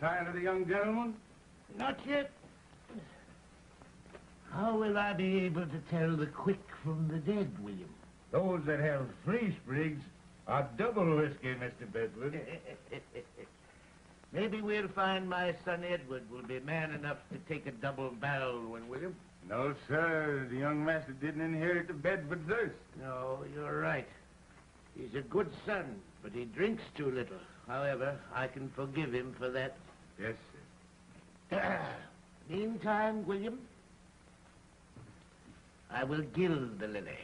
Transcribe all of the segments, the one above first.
Sign of the young gentleman? Not yet. How will I be able to tell the quick from the dead, William? Those that have three sprigs are double risky, Mr. Bedford. Maybe we'll find my son Edward will be man enough to take a double barrel one, William. No, sir. The young master didn't inherit the Bedford thirst. No, you're right. He's a good son, but he drinks too little. However, I can forgive him for that. Yes, sir. Meantime, William, I will gild the lily.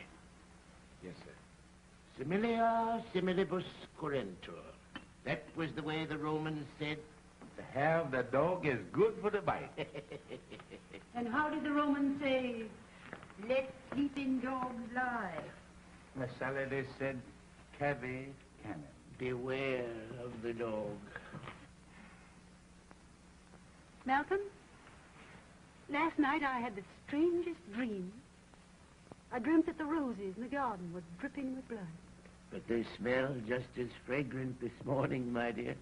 Yes, sir. Similia similibus curentur. That was the way the Romans said. To have the dog is good for the bite. And how did the Romans say, let sleeping dogs lie? The Masalides said, Cave canem. beware of the dog. Malcolm, last night I had the strangest dream. I dreamt that the roses in the garden were dripping with blood. But they smell just as fragrant this morning, my dear.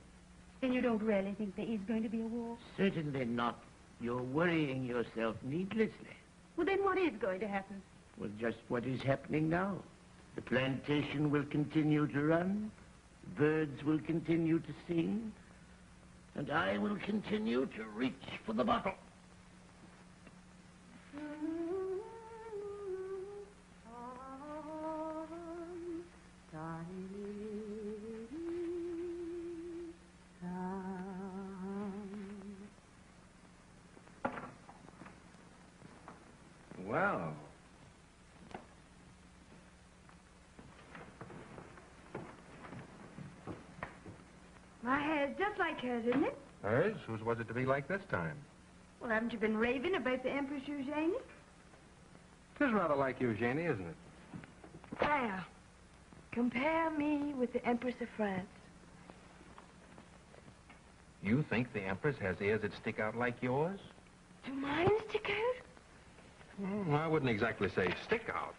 Then you don't really think there is going to be a war? Certainly not. You're worrying yourself needlessly. Well, then what is going to happen? Well, just what is happening now. The plantation will continue to run, birds will continue to sing, and I will continue to reach for the bottle. Well. My hair's just like hers, isn't it? Hers? Whose was it to be like this time? Well, haven't you been raving about the Empress Eugenie? Tis rather like Eugenie, isn't it? There. Compare me with the Empress of France. You think the Empress has ears that stick out like yours? Do mine stick out? Well, I wouldn't exactly say stick out.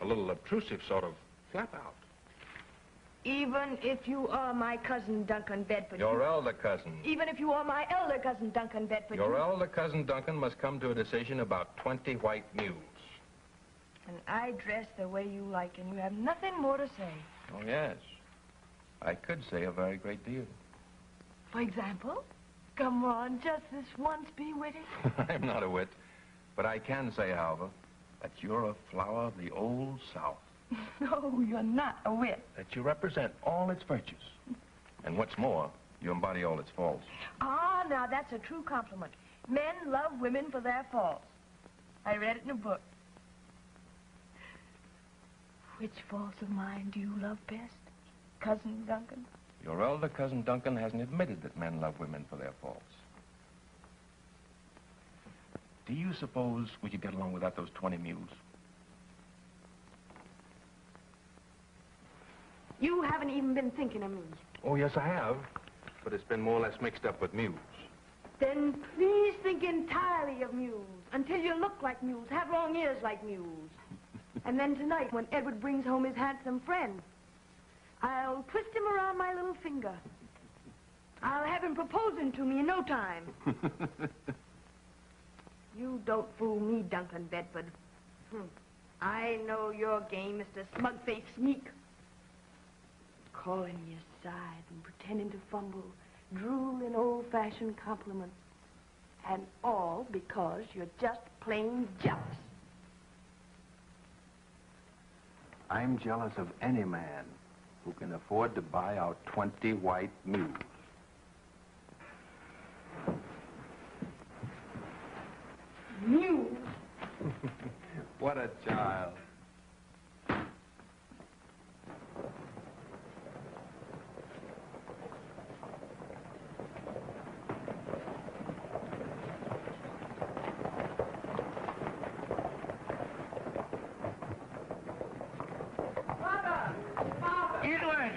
A little obtrusive sort of flap out. Even if you are my cousin Duncan Bedford. Your elder cousin. Even if you are my elder cousin Duncan Bedford. Your you- elder cousin Duncan must come to a decision about 20 white mules. And I dress the way you like, and you have nothing more to say. Oh, yes. I could say a very great deal. For example? Come on, just this once be witty. I'm not a wit. But I can say, however, that you're a flower of the old South. no, you're not a wit. That you represent all its virtues. And what's more, you embody all its faults. Ah, now that's a true compliment. Men love women for their faults. I read it in a book. Which faults of mine do you love best, Cousin Duncan? Your elder cousin Duncan hasn't admitted that men love women for their faults. Do you suppose we could get along without those 20 mules? You haven't even been thinking of me. Oh, yes, I have. But it's been more or less mixed up with mules. Then please think entirely of mules until you look like mules, have long ears like mules. and then tonight, when Edward brings home his handsome friend, I'll twist him around my little finger. I'll have him proposing to me in no time. you don't fool me, Duncan Bedford. Hmm. I know your game, Mr. Smug-Faced Sneak. Calling me aside and pretending to fumble, drooling old-fashioned compliments. And all because you're just plain jealous. I'm jealous of any man who can afford to buy out 20 white mules. Mules? What a child. Edward!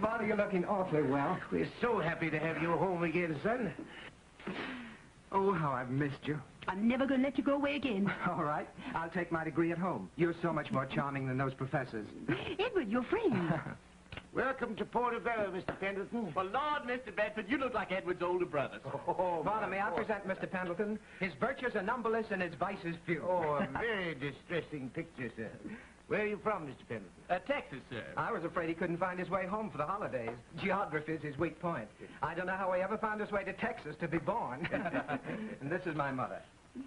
Father, you're looking awfully well. We're so happy to have you home again, son. Oh, how I've missed you. I'm never going to let you go away again. All right, I'll take my degree at home. You're so much more charming than those professors. Edward, your friend. Welcome to Portobello, Mr. Pendleton. Well, Lord, Mr. Bedford, you look like Edward's older brothers. Oh, Father, may I present Mr. Pendleton? His virtues are numberless and his vices few. Oh, a very distressing picture, sir. Where are you from, Mr. Pendleton? Uh, Texas, sir. I was afraid he couldn't find his way home for the holidays. Geography's his weak point. I don't know how he ever found his way to Texas to be born. and this is my mother.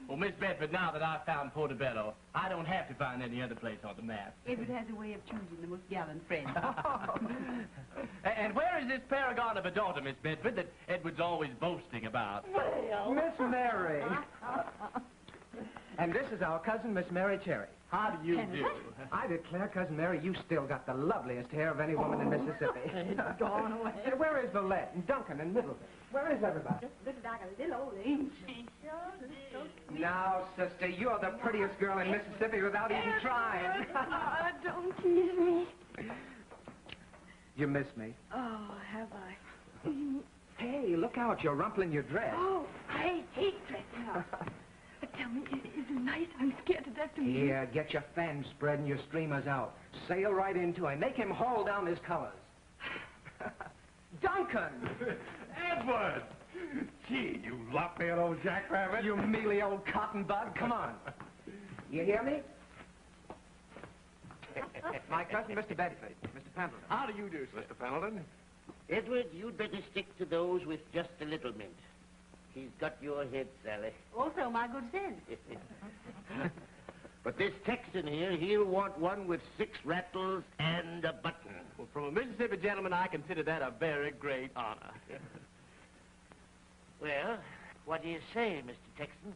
Well, Miss Bedford, now that I've found Portobello, I don't have to find any other place on the map. Edward has a way of choosing the most gallant friend. And where is this paragon of a daughter, Miss Bedford, that Edward's always boasting about? Well... Miss Mary. and this is our cousin, Miss Mary Cherry. How do you do? I declare, Cousin Mary, you still got the loveliest hair of any woman in Mississippi. It's gone away. Hey, Where is Valette and Duncan and Middleton? Where is everybody? Just looks like a little old angel. Now, sister, you're the prettiest girl in Mississippi without even trying. Oh, don't tease me. you miss me. Oh, have I? Hey, look out. You're rumpling your dress. Oh, I hate dressing up. But tell me, is, is it nice? I'm scared to death to meet. Here, get your fan spread and your streamers out. Sail right into him. Make him haul down his colors. Duncan! Edward! Gee, you lop-eared old jackrabbit. You mealy old cotton bud. Come on. You hear me? My cousin, Mr. Bedford. Mr. Pendleton. How do you do, sir? Mr. Pendleton? Edward, you'd better stick to those with just a little mint. He's got your head, Sally. Also, my good sense. but this Texan here, he'll want one with six rattles and a button. Well, from a Mississippi gentleman, I consider that a very great honor. Well, what do you say, Mr. Texan?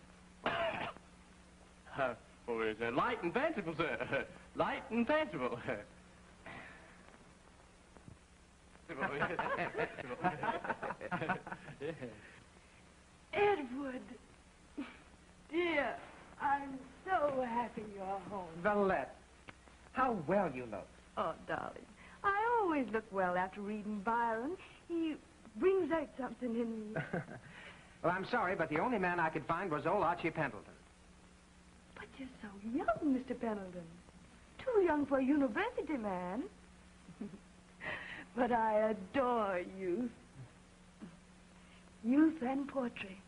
Uh, well, it's uh, light and fanciful, sir. light and fanciful. Edward. Dear, I'm so happy you're home. Valette, how well you look. Oh, darling. I always look well after reading Byron. He brings out something in me. well, I'm sorry, but the only man I could find was old Archie Pendleton. But you're so young, Mr. Pendleton. Too young for a university man. but I adore youth. Youth and poetry.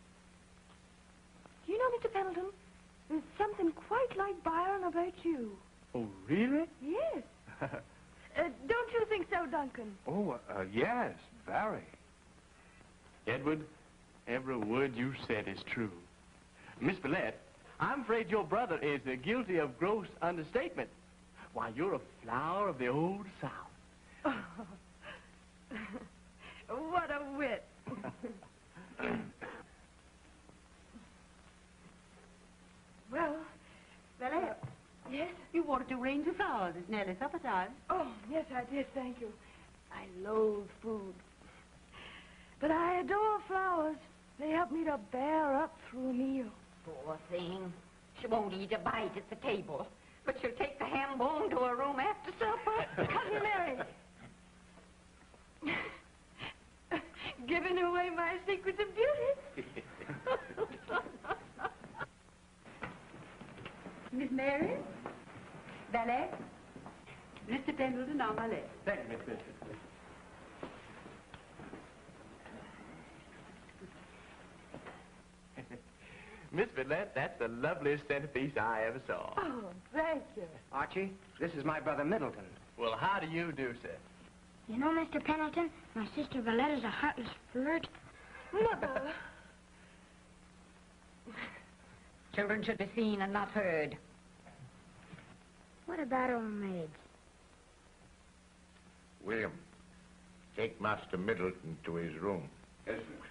Do you know, Mr. Pendleton, there's something quite like Byron about you. oh, really? Yes. Uh, don't you think so, Duncan? Oh, uh, yes, very. Edward, every word you said is true. Miss Valette, I'm afraid your brother is uh, guilty of gross understatement. Why, you're a flower of the old South. what a wit. well, Valette, eh? yes? you wanted to arrange the flowers. It's nearly supper time. Oh, yes, I did, thank you. I loathe food. But I adore flowers. They help me to bear up through a meal. Poor thing. She won't eat a bite at the table, but she'll take the ham bone to her room after supper. Cousin Mary. Giving away my secrets of beauty. Miss Mary? Valet? Mr. Pendleton on my left. Thank you, Miss Bedford. Miss Valette, that's the loveliest centerpiece I ever saw. Oh, thank you. Archie, this is my brother Middleton. Well, how do you do, sir? You know, Mr. Pendleton, my sister Violetta's a heartless flirt. Mother. Children should be seen and not heard. What about old maids? William, take Master Middleton to his room. Yes, Who's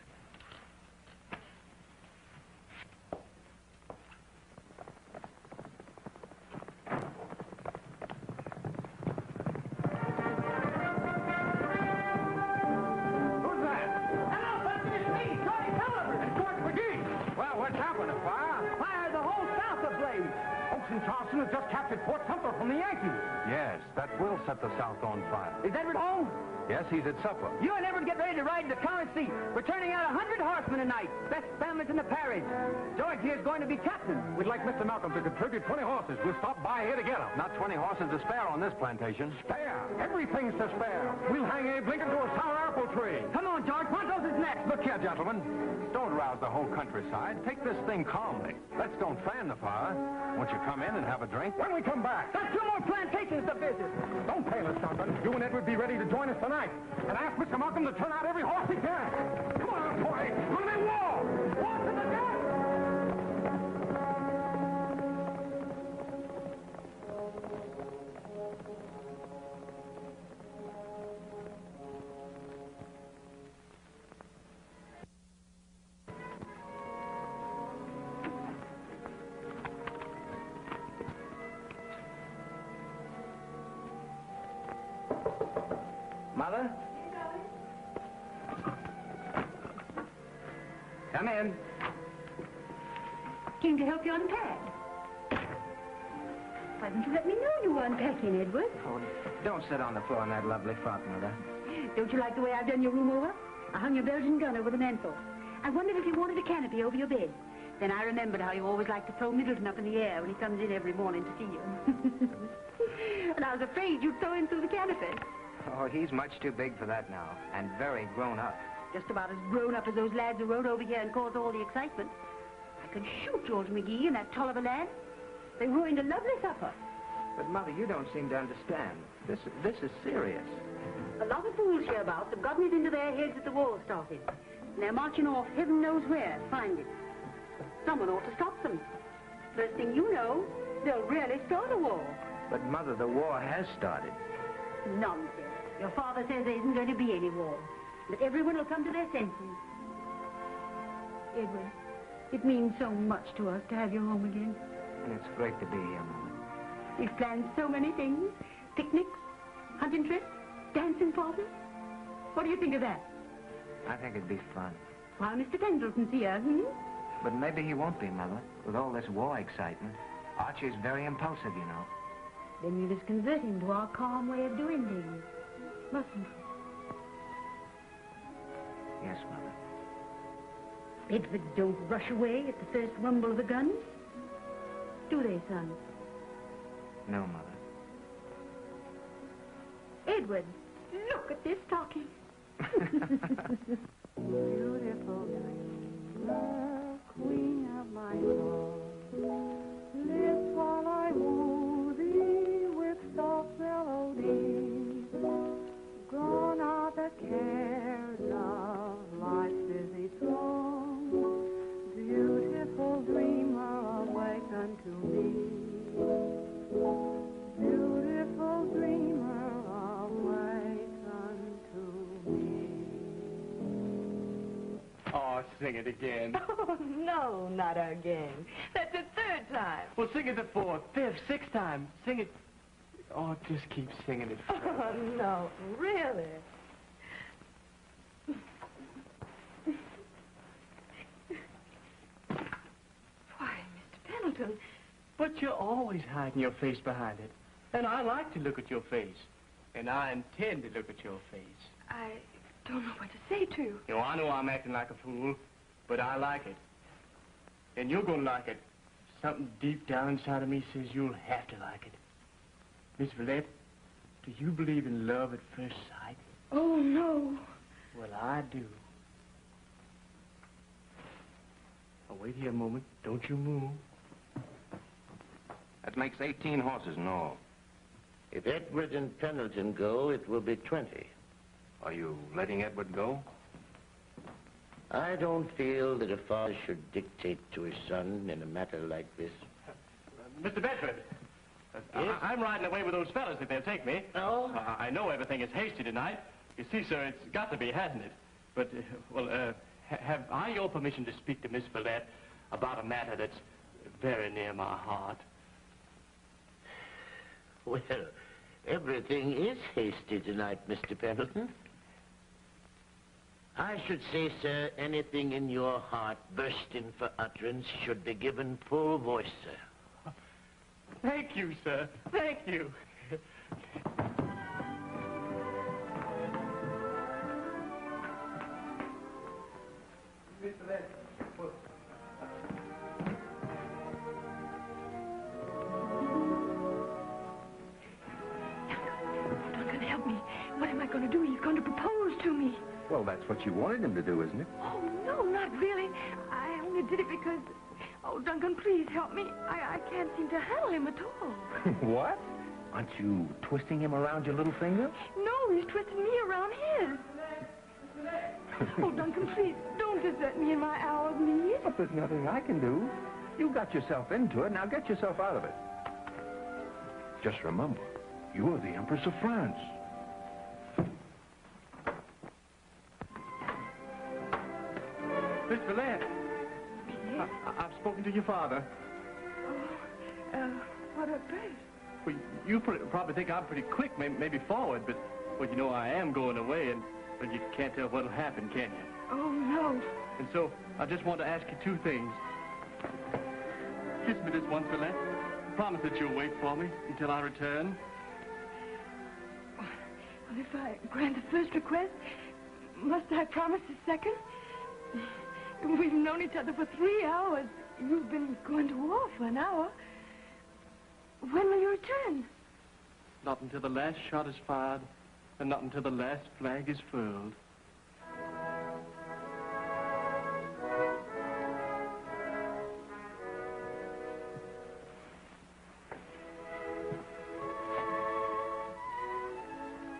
Yes, he's at supper. You and Edward get ready to ride in the currency. We're turning out a hundred horsemen tonight. Best families in the parish. George here's going to be captain. We'd like Mr. Malcolm to contribute 20 horses. We'll stop by here to get 'em. Not 20 horses to spare on this plantation. Spare. Everything's to spare. We'll hang Abe Lincoln to a sour apple tree. Come on, George. Pontos is next. Look here, gentlemen. Don't rouse the whole countryside. Take this thing calmly. Let's don't fan the fire. Won't you come in and have a drink? When we come back. There's two more plantations to visit. Don't fail us, Duncan. You and Edward be ready to join us tonight. And ask Mr. Malcolm to turn out every horse he can. Don't sit on the floor in that lovely frock, Mother. Don't you like the way I've done your room over? I hung your Belgian gun over the mantel. I wondered if you wanted a canopy over your bed. Then I remembered how you always like to throw Middleton up in the air when he comes in every morning to see you. and I was afraid you'd throw him through the canopy. Oh, he's much too big for that now, and very grown up. Just about as grown up as those lads who rode over here and caused all the excitement. I could shoot George McGee and that Tolliver lad. They ruined a lovely supper. But, Mother, you don't seem to understand. This, this is serious. A lot of fools hereabouts have gotten it into their heads that the war started. And they're marching off heaven knows where to find it. Someone ought to stop them. First thing you know, they'll really start a war. But, Mother, the war has started. Nonsense. Your father says there isn't going to be any war. That everyone will come to their senses. Edward, it means so much to us to have you home again. And it's great to be here, Mother. We've planned so many things. Picnics, hunting trips, dancing parties. What do you think of that? I think it'd be fun. While Mr. Pendleton's here, hmm? But maybe he won't be, Mother, with all this war excitement. Archie's very impulsive, you know. Then we must convert him to our calm way of doing things. Mustn't we? Yes, Mother. Edward, don't rush away at the first rumble of the guns. Do they, son? No, Mother. Edward, look at this talking. Beautiful dreamer, queen of my heart, live while I woo thee with soft melodies. Gone are the cares of life's busy throng. Beautiful dreamer, awaken to me. Oh, sing it again. Oh, no, not again. That's the third time. Well, sing it the fourth, fifth, sixth time. Sing it. Oh, just keep singing it. Oh, no, really. Why, Mr. Pendleton, But you're always hiding your face behind it. And I like to look at your face. And I intend to look at your face. I don't know what to say to you. You know, I know I'm acting like a fool, but I like it. And you're gonna like it. Something deep down inside of me says you'll have to like it. Miss Valette, do you believe in love at first sight? Oh, no. Well, I do. Now, wait here a moment. Don't you move. That makes 18 horses in all. If Edward and Pendleton go, it will be 20. Are you letting Edward go? I don't feel that a father should dictate to his son in a matter like this. Mr. Bedford. uh, I- I'm riding away with those fellas if they'll take me. Oh? Uh, I know everything is hasty tonight. You see, sir, it's got to be, hasn't it? But, uh, well, uh, ha- have I your permission to speak to Miss Valette about a matter that's very near my heart? Well, everything is hasty tonight, Mr. Pendleton. I should say, sir, anything in your heart bursting for utterance should be given full voice, sir. Thank you, sir. Thank you. Well, that's what you wanted him to do, isn't it? Oh, no, not really. I only did it because... Oh, Duncan, please help me. I, I can't seem to handle him at all. what? Aren't you twisting him around your little finger? No, he's twisting me around his. Oh, Duncan, please, don't desert me in my hour of need. But there's nothing I can do. You got yourself into it. Now get yourself out of it. Just remember, you're the Empress of France. Miss Valette. I, I've spoken to your father. Uh, what a place. Well, you probably think I'm pretty quick, maybe, maybe forward, but, well, you know, I am going away, and well, you can't tell what'll happen, can you? Oh, no. And so, I just want to ask you two things. Kiss me this once, Valette. Promise that you'll wait for me until I return. Well, if I grant the first request, must I promise the second? We've known each other for three hours. You've been going to war for an hour. When will you return? Not until the last shot is fired, and not until the last flag is furled.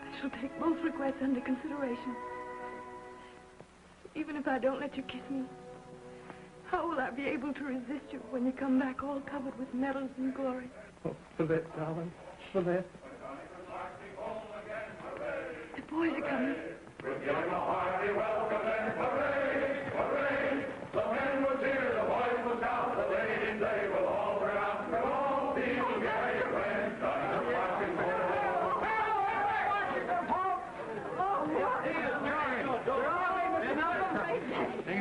I shall take both requests under consideration. Even if I don't let you kiss me, how will I be able to resist you when you come back all covered with medals and glory? Oh, Valette, darling. Valette. The boys are coming.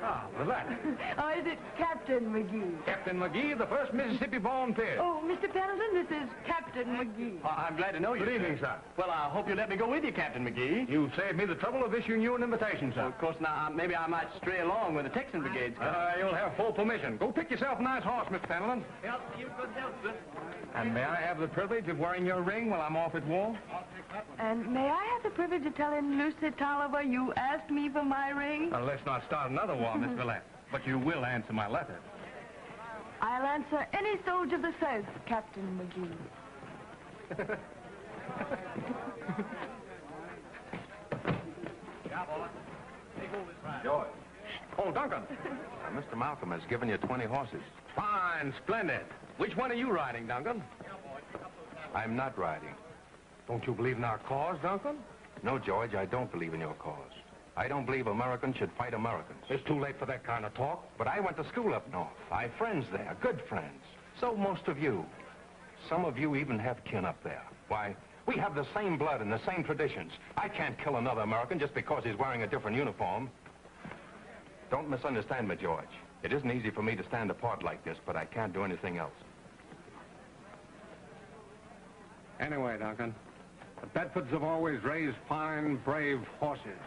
getting mighty hot, Mr. Malcolm. George! Ah, Valette. Oh, is it Captain McGee? Captain McGee, the first Mississippi-born volunteer. Oh, Mr. Pendleton, this is Captain McGee. I- I'm glad to know you. Good evening, sir. Well, I hope you'll let me go with you, Captain McGee. You've saved me the trouble of issuing you an invitation, Well, sir. of course, now, uh, maybe I might stray along when the Texan Brigade's come. Uh, you'll have full permission. Go pick yourself a nice horse, Mr. Pendleton. Yep, you could help, sir. And may I have the privilege of wearing your ring while I'm off at war? And may I have the privilege of telling Lucy Tolliver you asked me for my ring? Now, let's not start another war, Miss Valette. But you will answer my letter. I'll answer any soldier that says, Captain McGee. George. Oh, Duncan. Uh, Mr. Malcolm has given you 20 horses. Fine, splendid. Which one are you riding, Duncan? I'm not riding. Don't you believe in our cause, Duncan? No, George, I don't believe in your cause. I don't believe Americans should fight Americans. It's too late for that kind of talk. But I went to school up north. I have friends there, good friends. So most of you. Some of you even have kin up there. Why, we have the same blood and the same traditions. I can't kill another American just because he's wearing a different uniform. Don't misunderstand me, George. It isn't easy for me to stand apart like this, but I can't do anything else. Anyway, Duncan, the Bedfords have always raised fine, brave horses.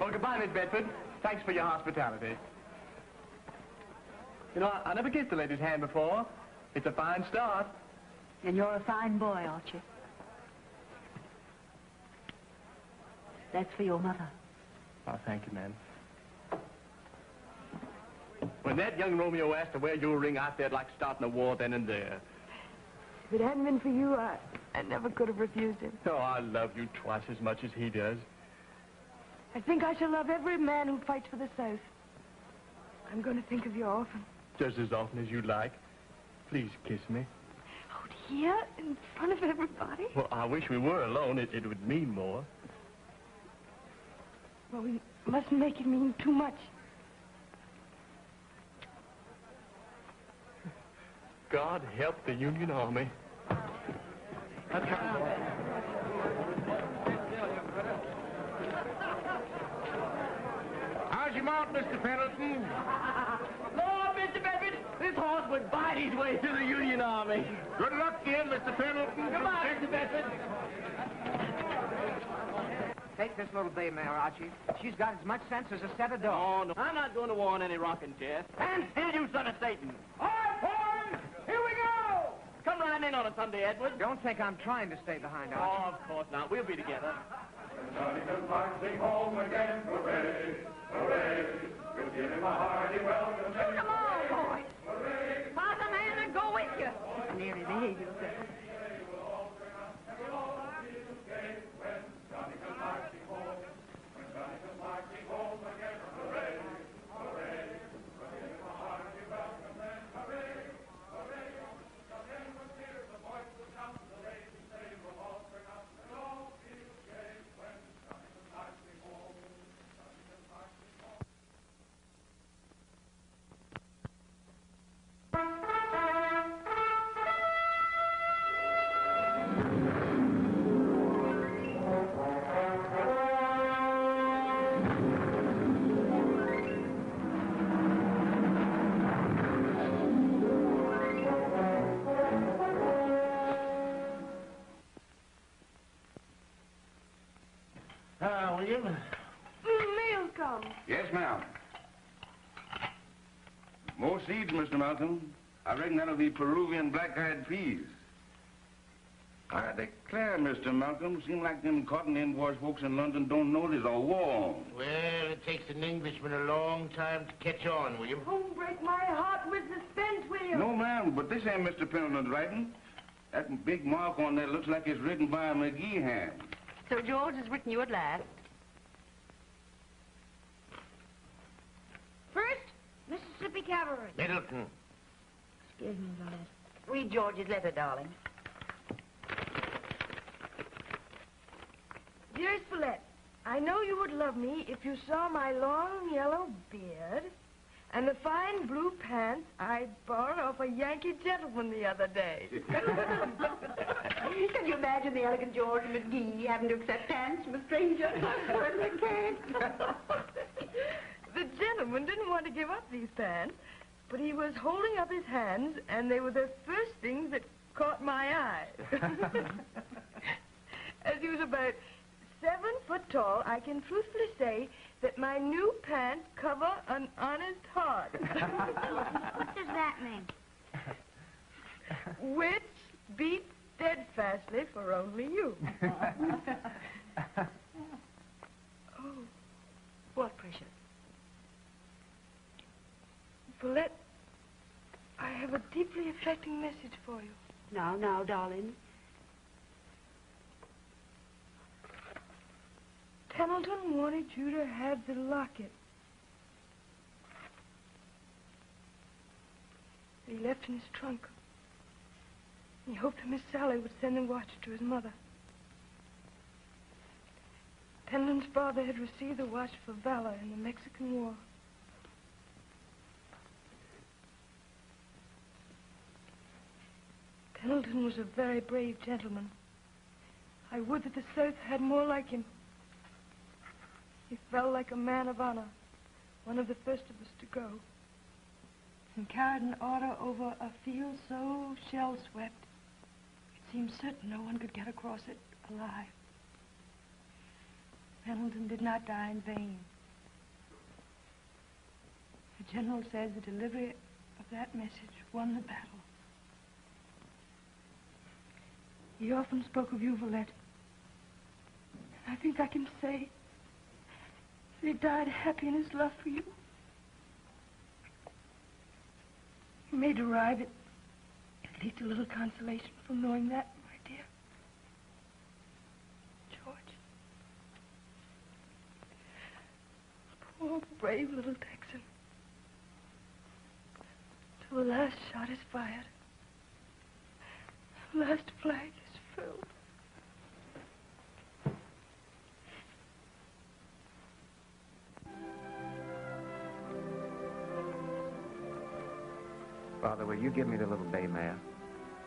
Well, goodbye, Miss Bedford. Thanks for your hospitality. You know, I, I never kissed a lady's hand before. It's a fine start. And you're a fine boy, Archie. That's for your mother. Oh, thank you, ma'am. When that young Romeo asked to wear your ring, I felt like starting a war then and there. If it hadn't been for you, I, I never could have refused him. Oh, I love you twice as much as he does. I think I shall love every man who fights for the South. I'm going to think of you often. Just as often as you like. Please kiss me. Out here, in front of everybody? Well, I wish we were alone. It, it would mean more. Well, we mustn't make it mean too much. God help the Union Army. How's your mount, Mr. Pendleton? Lord, Mr. Bedford, this horse would bite his way through the Union Army. Good luck to you, Mr. Pendleton. Goodbye, Mr. Bedford. Take this little bay mare, Archie. She's got as much sense as a set of dogs. Oh, no. I'm not going to war on any rocking chair. And still, you son of Satan. All right, boys! Here we go! Come riding in on us someday, Edward. Don't think I'm trying to stay behind, Archie. Oh, of course not. We'll be together. marching home again, hooray, hooray. We'll give him a hearty welcome. Come on, boys. Father man will go with you. Nearly behave yourself. Mr. Malcolm. I reckon that'll be Peruvian black-eyed peas. I declare, Mr. Malcolm, seem like them cotton invoice folks in London don't know there's a war on. Well, it takes an Englishman a long time to catch on, William. Don't break my heart with suspense, William. No, ma'am, but this ain't Mr. Pendleton's writing. That big mark on there looks like it's written by a McGee hand. So George has written you at last. First, Mississippi Cavalry. Middleton. Excuse me, Violet. Read George's letter, darling. Dearest Valette, I know you would love me if you saw my long yellow beard and the fine blue pants I borrowed off a Yankee gentleman the other day. Can you imagine the elegant George McGee having to accept pants from a stranger? I certainly can't. The gentleman didn't want to give up these pants, but he was holding up his hands, and they were the first things that caught my eye. As he was about seven foot tall, I can truthfully say that my new pants cover an honest heart. What does that mean? Which beat steadfastly for only you. oh, what, precious? Valette, I have a deeply affecting message for you. Now, now, darling. Pendleton wanted you to have the locket. That He left in his trunk. He hoped that Miss Sally would send the watch to his mother. Pendleton's father had received the watch for valor in the Mexican War. Pendleton was a very brave gentleman. I would that the South had more like him. He fell like a man of honor, one of the first of us to go, and carried an order over a field so shell-swept, it seemed certain no one could get across it alive. Pendleton did not die in vain. The general says the delivery of that message won the battle. He often spoke of you, Valette. And I think I can say that he died happy in his love for you. You may derive it, at least a little consolation from knowing that, my dear. George. Poor, brave little Texan. Till the last shot is fired. Last flag is filled. Father, will you give me the little bay mare?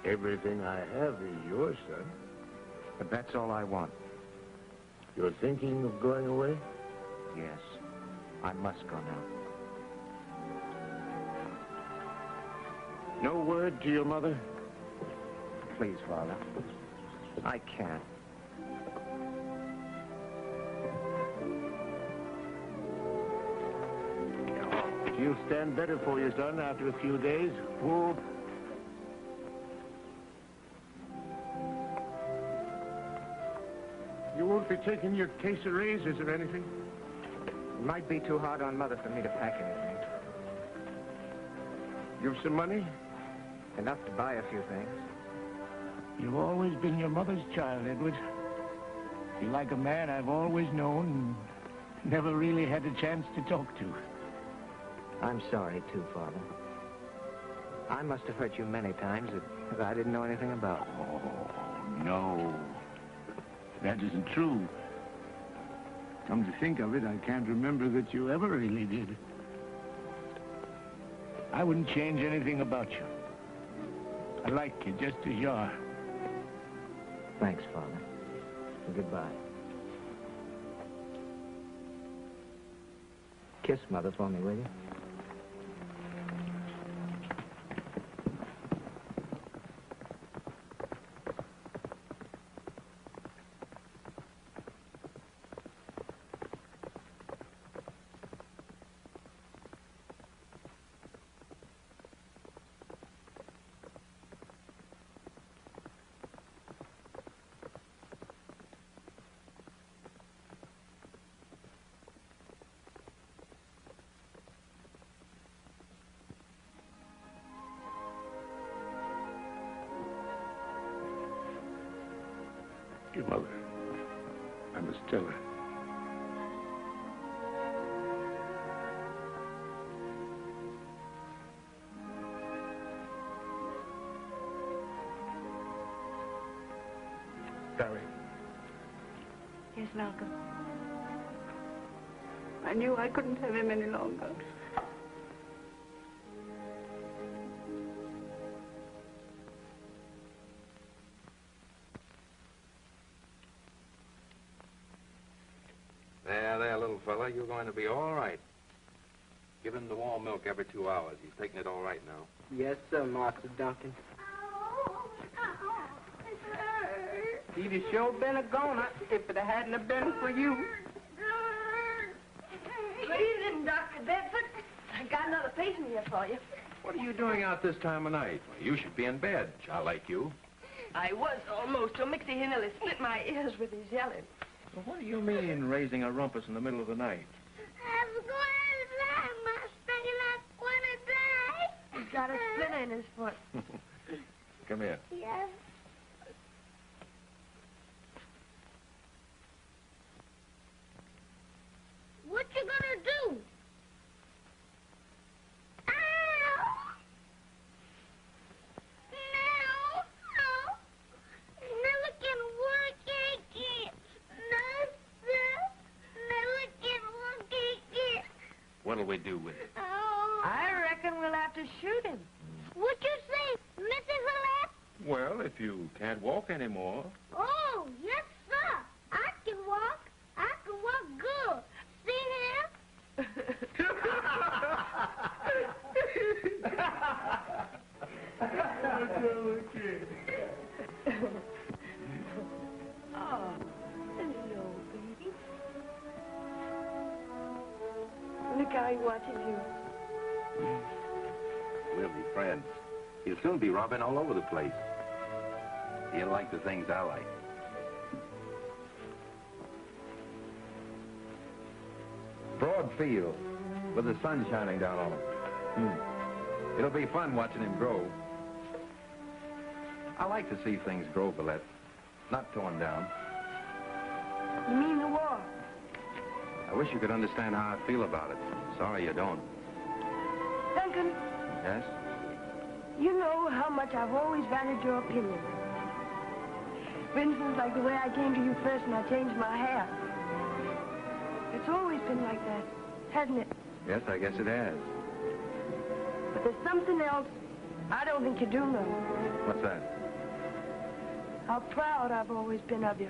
Everything I have is yours, son. But that's all I want. You're thinking of going away? Yes. I must go now. No word to your mother? Please, Father. I can't. She'll stand better for you, son, after a few days. Whoop. You won't be taking your case of razors or anything? It might be too hard on Mother for me to pack anything. You've some money? Enough to buy a few things. You've always been your mother's child, Edward. You're like a man I've always known and never really had a chance to talk to. I'm sorry, too, Father. I must have hurt you many times that, that I didn't know anything about. Oh, no. That isn't true. Come to think of it, I can't remember that you ever really did. I wouldn't change anything about you. I like you just as you are. Thanks, Father. And goodbye. Kiss Mother for me, will you? Your mother. I must tell her. Barry. Yes, Malcolm. I knew I couldn't have him any longer. Going to be all right. Give him the warm milk every two hours. He's taking it all right now. Yes, sir, Master Duncan. He'd have sure been a goner if it hadn't have been for you. Good evening, Dr. Bedford. I got another patient here for you. What are you doing out this time of night? You should be in bed, child like you. I was almost till Mixie here nearly split my ears with his yelling. Well, what do you mean, raising a rumpus in the middle of the night? In his foot. Come here. Yes. What you gonna do? Ow! No! Never can work again. No, sir. Never can work again. What'll we do with it? Oh. I reckon we'll have to shoot him. What you say, Mrs. Alette? Well, if you can't walk anymore. Oh, yes, sir. I can walk. I can walk good. See here? Oh, hello, baby. Look how he watches you. We'll be friends. He'll soon be robbing all over the place. He'll like the things I like. Broad field with the sun shining down on him. Hmm. It'll be fun watching him grow. I like to see things grow, Valette. Not torn down. You mean the war? I wish you could understand how I feel about it. Sorry you don't. Duncan, Yes? you know how much I've always valued your opinion. For instance, like the way I came to you first and I changed my hair. It's always been like that, hasn't it? Yes, I guess it has. But there's something else I don't think you do know What's that? how proud I've always been of you.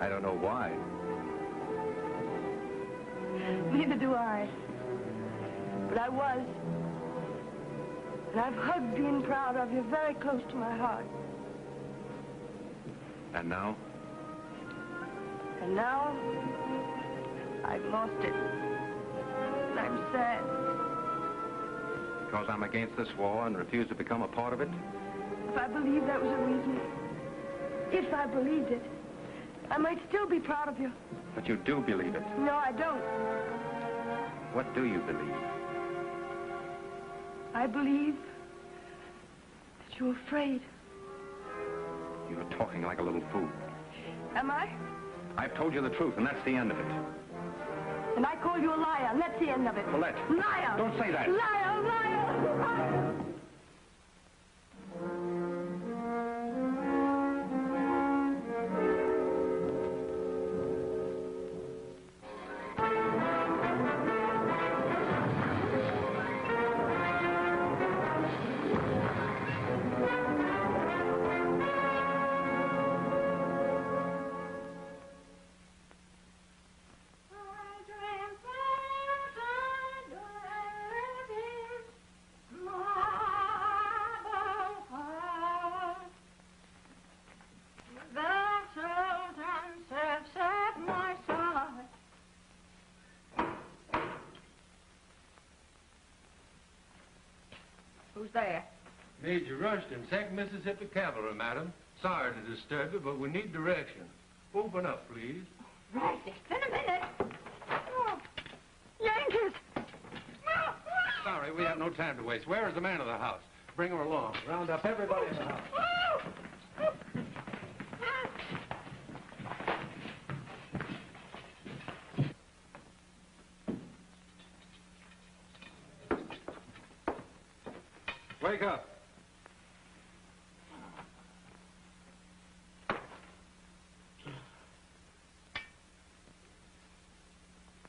I don't know why. Neither do I. But I was. And I've hugged being proud of you very close to my heart. And now? And now, I've lost it. And I'm sad. Because I'm against this war and refuse to become a part of it? If I believed that was a reason, if I believed it, I might still be proud of you. But you do believe it. No, I don't. What do you believe? I believe that you're afraid. You're talking like a little fool. Am I? I've told you the truth, and that's the end of it. And I call you a liar, and that's the end of it. Valette. Liar! Don't say that. Liar, liar, liar! There? Major Rushton, 2nd Mississippi Cavalry, madam. Sorry to disturb you, but we need direction. Open up, please. Right, just in a minute. Oh, Yankees! Sorry, we have no time to waste. Where is the man of the house? Bring her along. Round up everybody in the house. Wake up.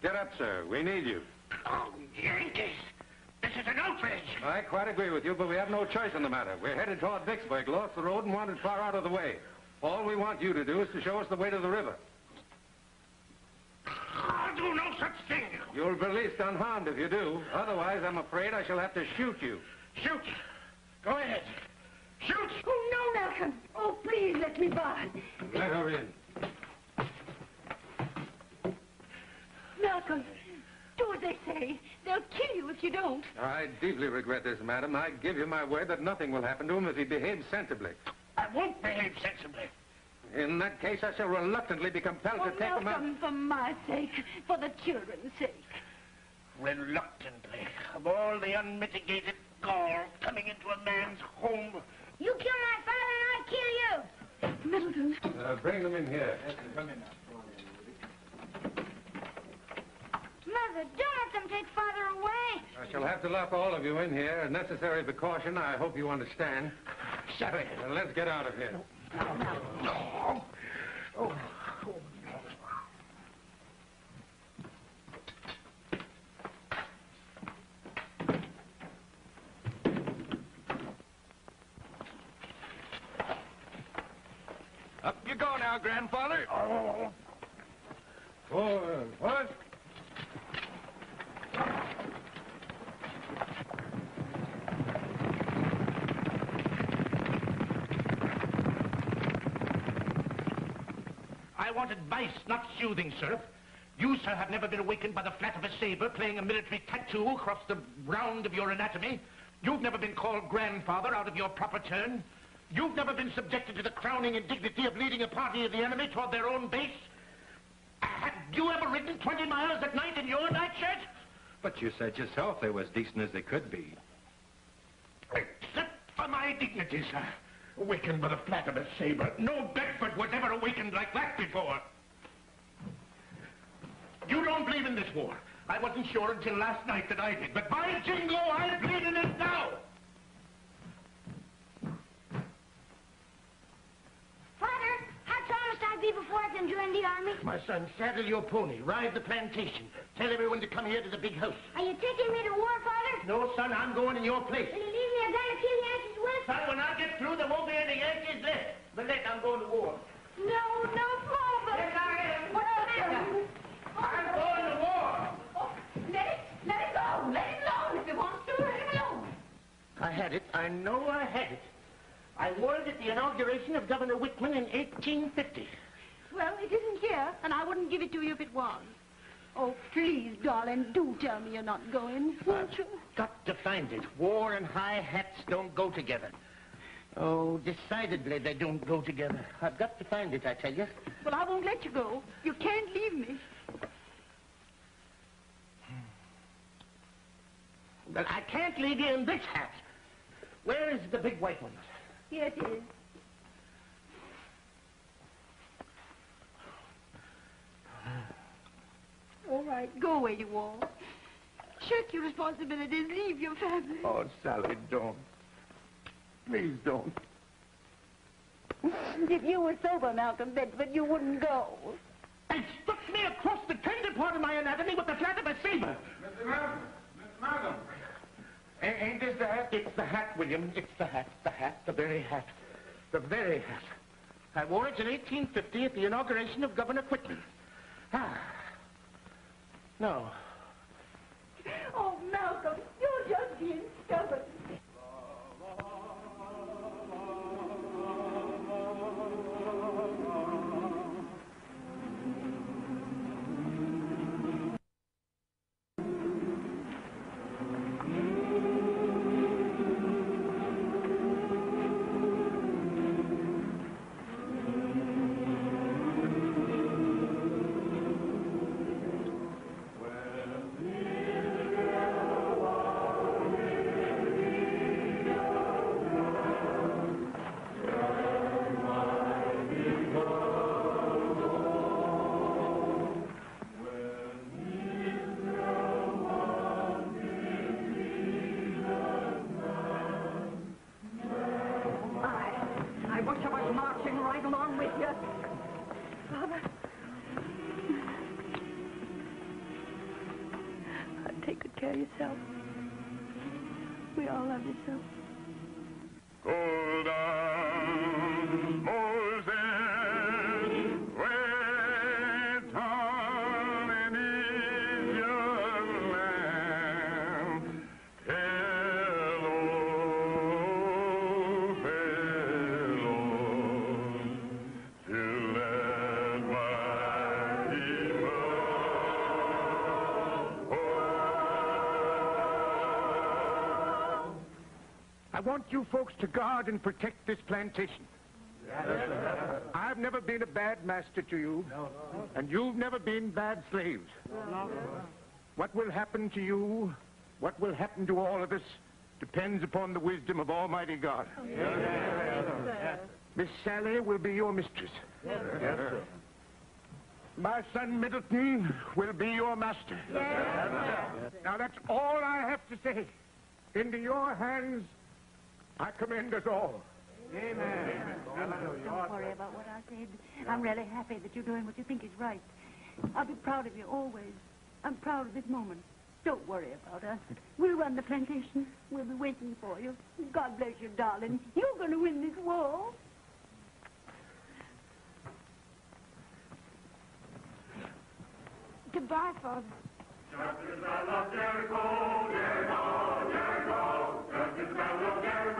Get up, sir. We need you. Oh, Yankees! This is an outrage! I quite agree with you, but we have no choice in the matter. We're headed toward Vicksburg, lost the road and wanted far out of the way. All we want you to do is to show us the way to the river. I'll do no such thing! You'll be released unharmed if you do. Otherwise, I'm afraid I shall have to shoot you. Shoot! Go ahead. Shoot! Oh, no, Malcolm. Oh, please let me by. Let her in. Malcolm, do as they say. They'll kill you if you don't. I deeply regret this, madam. I give you my word that nothing will happen to him if he behaves sensibly. I won't behave sensibly. In that case, I shall reluctantly be compelled Oh, to take him out. Malcolm, for my sake, for the children's sake. Reluctantly. Of all the unmitigated gall coming into a man's home. You kill my father and I kill you. Middleton. Uh, bring them in here. Yes, come in. Mother, don't let them take father away. I shall have to lock all of you in here. A necessary precaution. I hope you understand. Sorry. Now, let's get out of here. Oh. Oh. Up you go now, grandfather. Oh. Forward. What? I want advice, not soothing, sir. You, sir, have never been awakened by the flat of a saber playing a military tattoo across the round of your anatomy. You've never been called grandfather out of your proper turn. You've never been subjected to the crowning indignity of leading a party of the enemy toward their own base. Have you ever ridden 20 miles at night in your nightshirt? But you said yourself they were as decent as they could be. Except for my dignity, sir. Awakened by the flat of a saber. No Bedford was ever awakened like that before. You don't believe in this war. I wasn't sure until last night that I did. But by jingo, I believe in it now. Army? My son, saddle your pony, ride the plantation. Tell everyone to come here to the big house. Are you taking me to war, Father? No, son, I'm going in your place. Will you leave me? I've got to kill Yankees with? Son, when I get through, there won't be any Yankees left. But let, I'm going to war. No, no, Father. Yes, I am. What the you? I'm going to war. Oh, let it, let it go. Let it alone. If wants to, let alone. I had it. I know I had it. I wore it at the inauguration of Governor Whitman in 1850. Well, here, and I wouldn't give it to you if it was. Oh, please, darling, do tell me you're not going, won't you? Got to find it. War and high hats don't go together. Oh, decidedly they don't go together. I've got to find it, I tell you. Well, I won't let you go. You can't leave me. But I can't leave you in this hat. Where is the big white one? Here it is. All right, go where you want. Shirk your responsibilities. Leave your family. Oh, Sally, don't. Please don't. If you were sober, Malcolm Bedford, you wouldn't go. And struck me across the tender part of my anatomy with the flat of a saber. Mr. Malcolm! Mr. Malcolm! A- ain't this the hat? It's the hat, William. It's the hat. The hat. The very hat. The very hat. I wore it in 1850 at the inauguration of Governor Whitman. Ah. No. Oh, Malcolm, you're just being stubborn. Care of yourself. We all love you so. Go down, you folks to guard and protect this plantation. I've never been a bad master to you, and you've never been bad slaves. What will happen to you, what will happen to all of us, depends upon the wisdom of Almighty God. Miss Sally will be your mistress. My son Middleton will be your master. Now that's all I have to say. Into your hands, I commend us all. Amen. Don't worry about what I said. I'm really happy that you're doing what you think is right. I'll be proud of you always. I'm proud of this moment. Don't worry about us. We'll run the plantation. We'll be waiting for you. God bless you, darling. You're going to win this war. Goodbye, Father. Take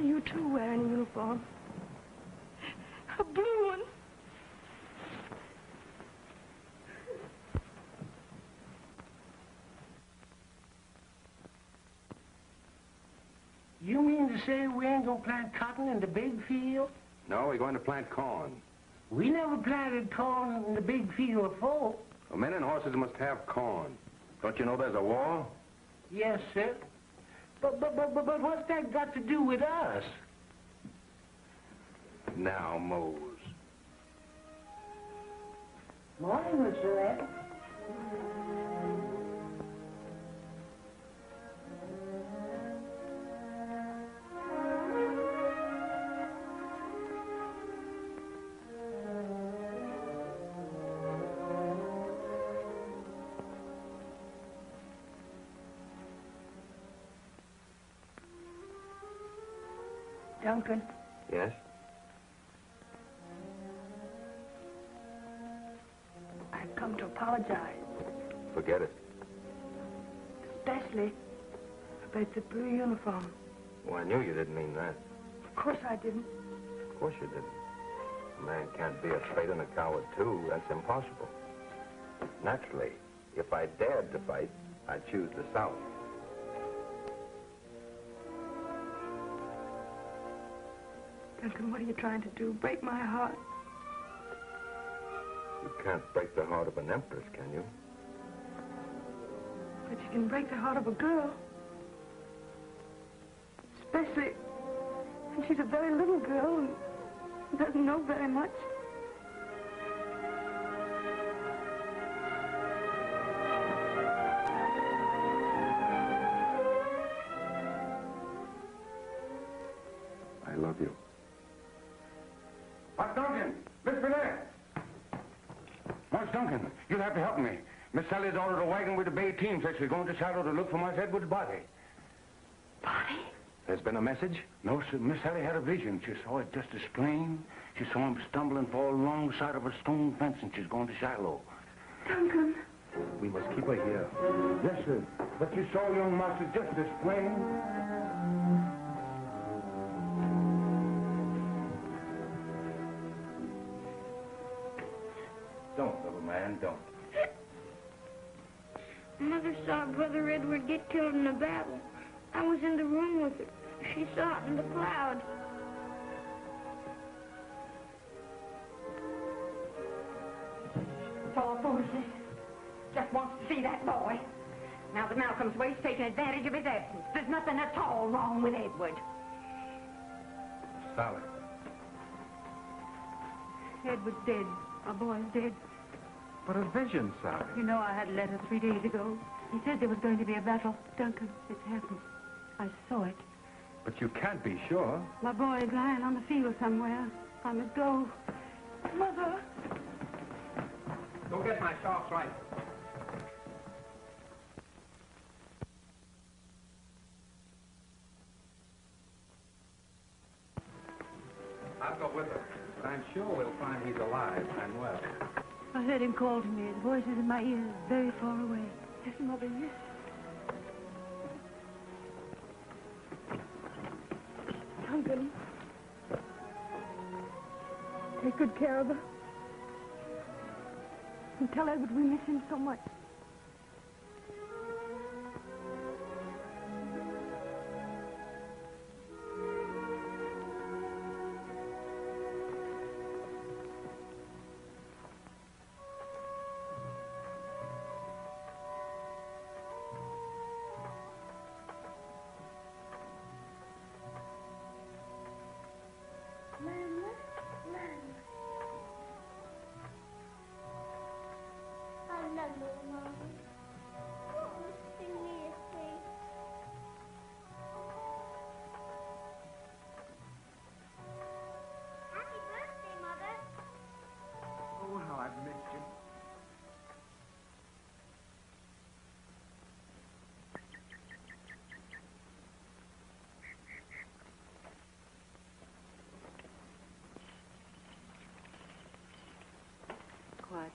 See you too wearing a uniform. A blue one. You mean to say we ain't gonna plant cotton in the big field? No, we're going to plant corn. We never planted corn in the big field before. Well, men and horses must have corn. Don't you know there's a war? Yes, sir. But, but, but, but, but what's that got to do with us? Now, Mose. Morning, Mr. Ed. Yes? I've come to apologize, Forget it. especially about the blue uniform. Oh, I knew you didn't mean that. Of course I didn't. Of course you didn't. A man can't be a traitor and a coward, too. That's impossible. Naturally, if I dared to fight, I'd choose the South. Duncan, what are you trying to do? Break my heart? You can't break the heart of an empress, can you? But you can break the heart of a girl. Especially when she's a very little girl and doesn't know very much. To help me. Miss Sally's ordered a wagon with a bay team. Says she's going to Shiloh to look for Miss Edwards' body. Body? There's been a message? No, sir. Miss Sally had a vision. She saw it just as plain. She saw him stumble and fall alongside of a stone fence, and she's going to Shiloh. Duncan. We must keep her here. Yes, sir. But you saw young master just as plain. Get killed in a battle. I was in the room with her. She saw it in the cloud. It's all foolishness. Just wants to see that boy. Now that Malcolm's away, he's taking advantage of his absence. There's nothing at all wrong with Edward. Sally. Edward's dead. Our boy's dead. But a vision, Sally. You know I had a letter three days ago. He said there was going to be a battle. Duncan, it's happened. I saw it. But you can't be sure. My boy is lying on the field somewhere. I must go. Mother! Go get my socks right. I'll go with her. But I'm sure we'll find he's alive and well. I heard him call to me. His voice is in my ears, very far away. Yes, Mother, yes. Duncan. Take good care of her. And tell Edward we miss him so much.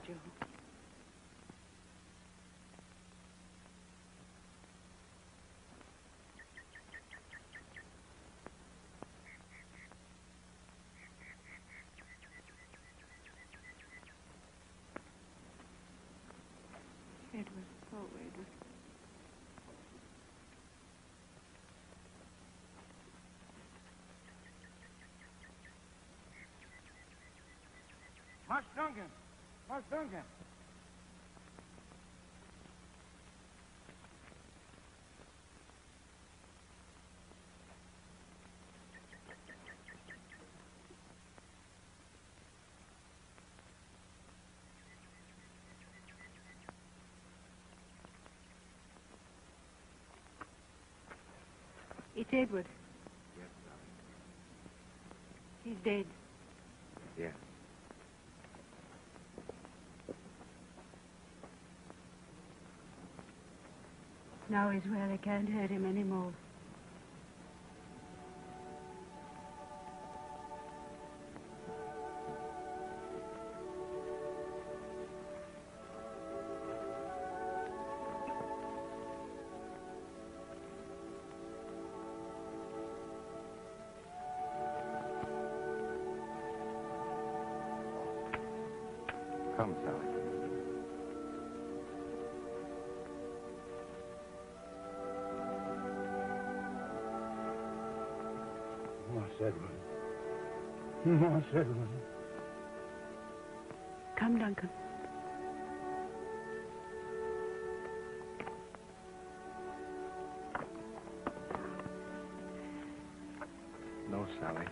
Quiet, Joe. Edward, oh, Edward. Mark Duncan! How's Duncan? It's Edward. Yes, darling. He's dead. Yes. Now. They can't hurt him anymore. Edward. Come, Duncan. No, Sally.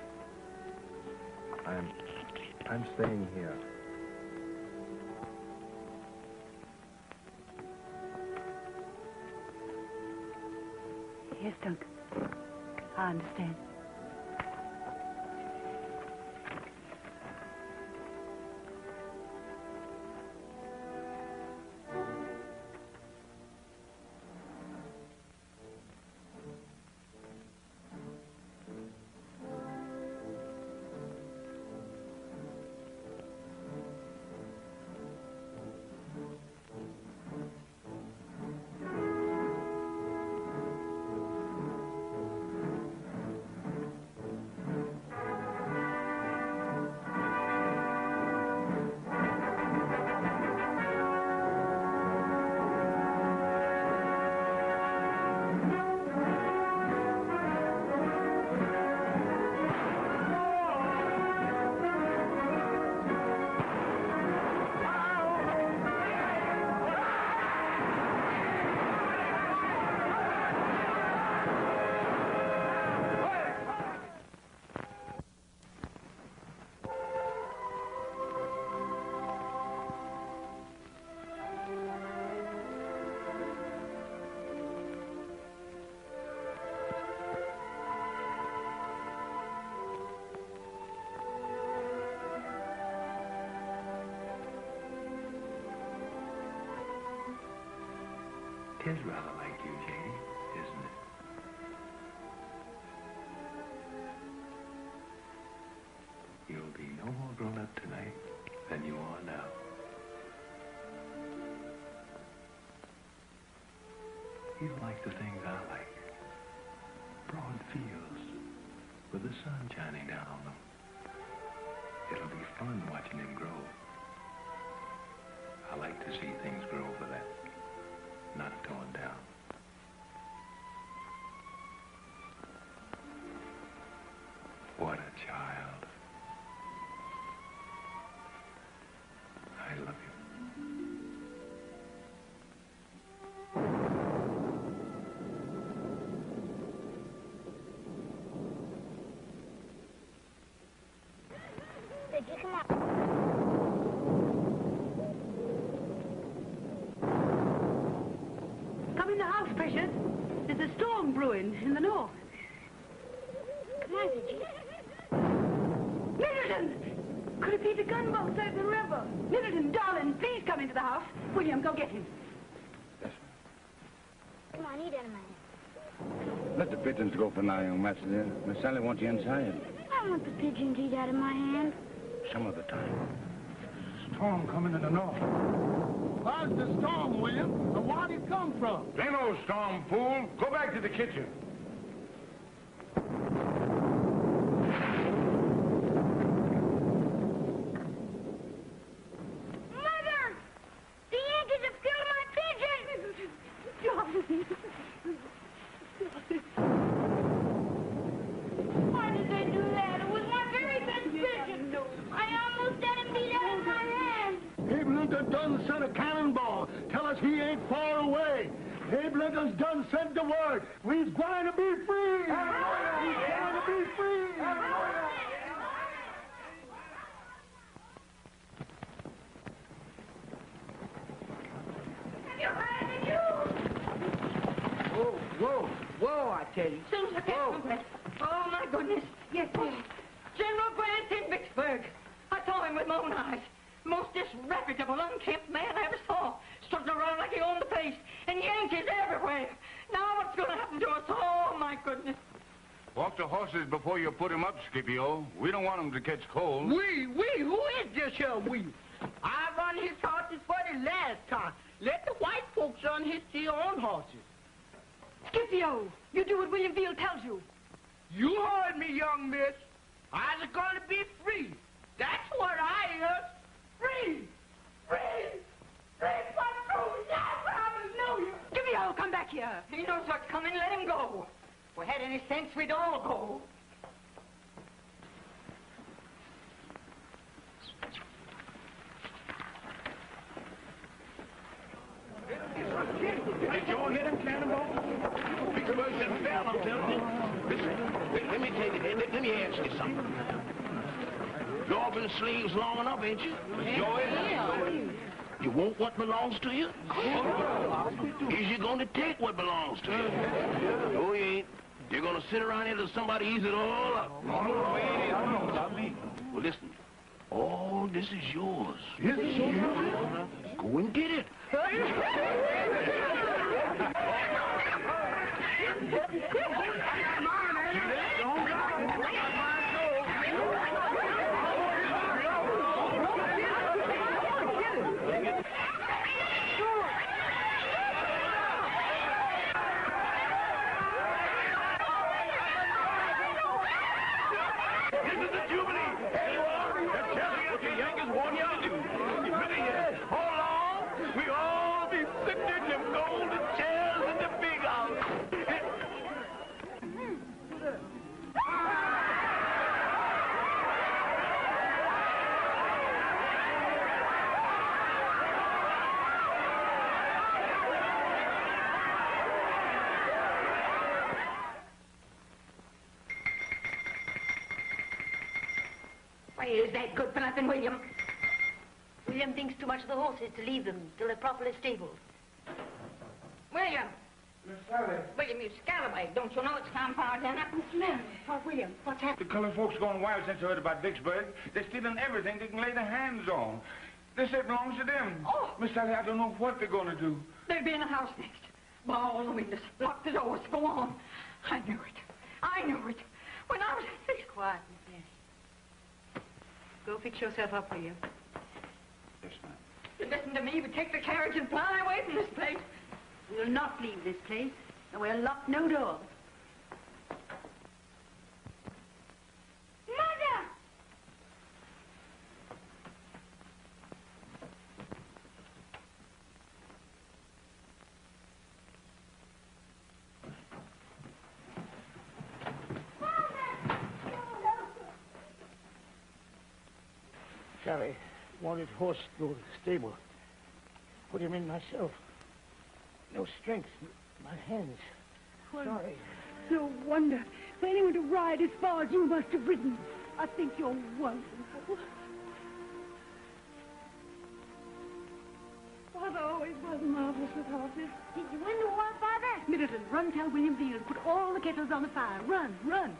I'm... I'm staying here. Yes, Duncan. I understand. Tis rather like you, Janie, isn't it? You'll be no more grown up tonight than you are now. You like the things I like. Broad fields with the sun shining down on them. It'll be fun watching him grow. I like to see things grow for that storm in the north. Come on, Did Middleton! Could it be the gunboats over the river? Middleton, darling, please come into the house. William, go get him. Yes, Come on, eat out of my hand. Let the pigeons go for now, young master dear. Miss Sally wants you inside. I want the pigeons eat out of my hand. Some other time. Storm coming in the north. Where's the storm, William? And where'd it come from? Ain't no storm, fool. Go back to the kitchen. Mother! The Yankees have killed my pigeon! Why did they do that? It was my very best pigeon. I almost had him beat out of my hand. Abe Lincoln done sent a cannonball. Tell us he ain't far away. Abe Lincoln's done sent the word. We's going to be free. We's going to be free. You heard it, you! Whoa, whoa. Whoa, I tell you. Soon as I get Whoa. Oh, my goodness. Yes, yes. General Grant in Vicksburg. I saw him with my own eyes. Most disreputable, unkempt man I ever saw. Strutting around like he owned the place. And Yankees everywhere. Now what's going to happen to us? Oh, my goodness. Walk the horses before you put 'em up, Scipio. We don't want 'em to catch cold. We, we, who is this here we? I run his horses for the last time. Let the white folks run his to own horses. Scipio, you do what William Field tells you. You heard me, young miss. I's gonna be free. That's what I is. Free! Free! Free for true! Yes, hallelujah! Scipio, come back here. He knows what's coming. Let him go. If we had any sense, we'd all go. Did you all hear them cannonballs? Vicksburg just fell, I'm telling you. Listen, let, me tell you, let, let me ask you something. You all been slaves long enough, ain't you? Joey? You want what belongs to you? Is you gonna take what belongs to you? No, you ain't. You're gonna sit around here till somebody eats it all up. Well, listen. All this is yours. Yes, Go and get it. Yeah. too much of the horses to leave them till they're properly stabled. William. Miss Sally. William, you scallywag. Don't you know it's time for our dinner? Miss Mary. What, oh, William? What's happened? The colored folks going wild since they heard about Vicksburg. They're stealing everything they can lay their hands on. They say it belongs to them. Oh. Miss Sally, I don't know what they're going to do. They'll be in the house next. Oh, Bar all the windows. Lock the doors. Go on. I knew it. I knew it. When I was... Quiet, Miss Mary. Go fix yourself up, William. Yes, ma'am. You listen to me, we take the carriage and fly away from this place. We'll not leave this place, and we'll lock no doors. Mother! Sally, wanted horse to go to the stable. Put him in myself. No strength. My hands. Sorry. No wonder. For anyone to ride as far as you must have ridden. I think you're wonderful. Father always was marvelous with horses. Did you win the war, Father? Middleton, run tell William Field to put all the kettles on the fire. Run, run.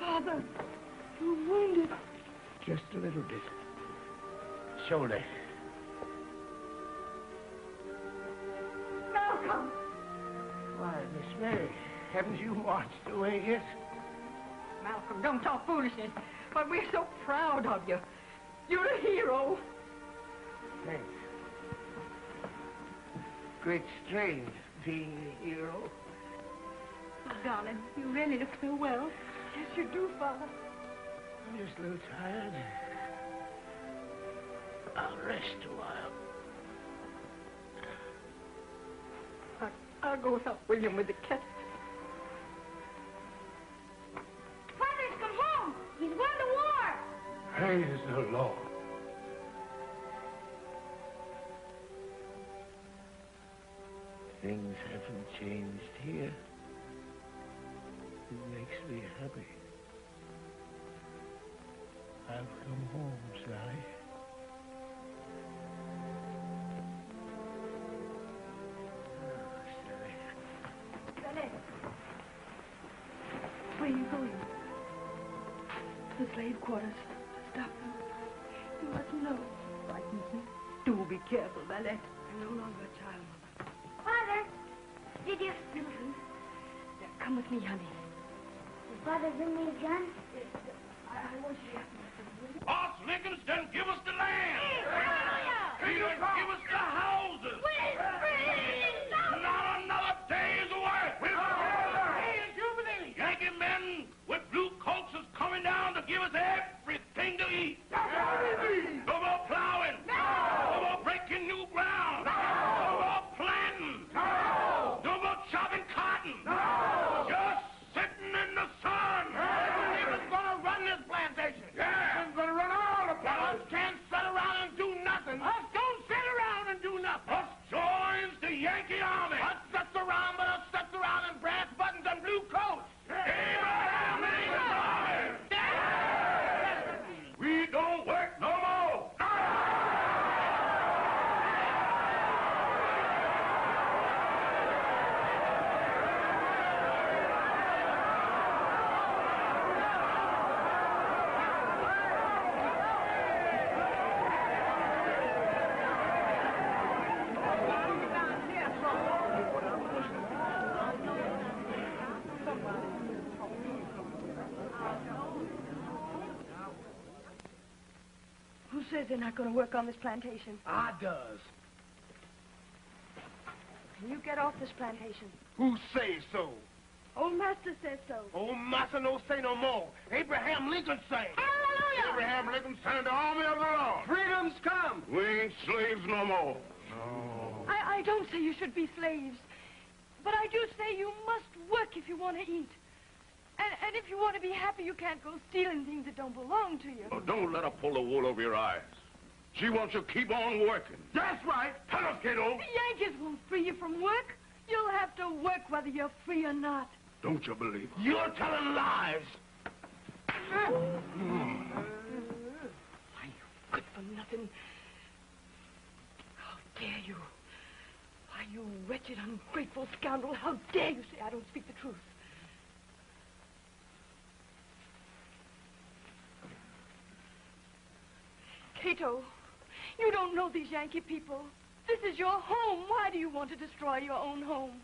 Father, you're wounded. Just a little bit. Shoulder. Malcolm! Why, Miss Mary, haven't you marched away yet? Malcolm, don't talk foolishness. But we're so proud of you. You're a hero. Thanks. Great strain being a hero. Oh, darling, you really look so well. Yes, you do, Father. I'm just a little tired. I'll rest a while. I, I'll go help William with the kettle. Father's come home. He's won the war. Praise the Lord. Things haven't changed here. It makes me happy. I've come home, Sally. Sally. Sally, the slave quarters. Stop them. You mustn't know. Frightens me. Do be careful, Valette. I'm no longer a child, Mother. Father, did you... Milton, there, come with me, honey. Did Father bring me a gun? I, I want you to Boss Lincoln's done give us the land. He done give us the houses. Give us everything to eat. Who says they're not going to work on this plantation? I does. Can you get off this plantation? Who say so? Old master says so. Old massa no say no more. Abraham Lincoln say. Hallelujah! Abraham Lincoln sent the army of the Lord. Freedom's come. We ain't slaves no more. No. I, I don't say you should be slaves, but I do say you must work if you want to eat. And, and if you want to be happy, you can't go stealing things that don't belong to you. Oh, don't let her pull the wool over your eyes. She wants you to keep on working. That's right. Tell us, kiddo. The Yankees won't free you from work. You'll have to work whether you're free or not. Don't you believe her? You're telling lies. Hmm. Why, you good for nothing. How dare you? Why, you wretched, ungrateful scoundrel, how dare you say I don't speak the truth? Cato, you don't know these Yankee people. This is your home. Why do you want to destroy your own home?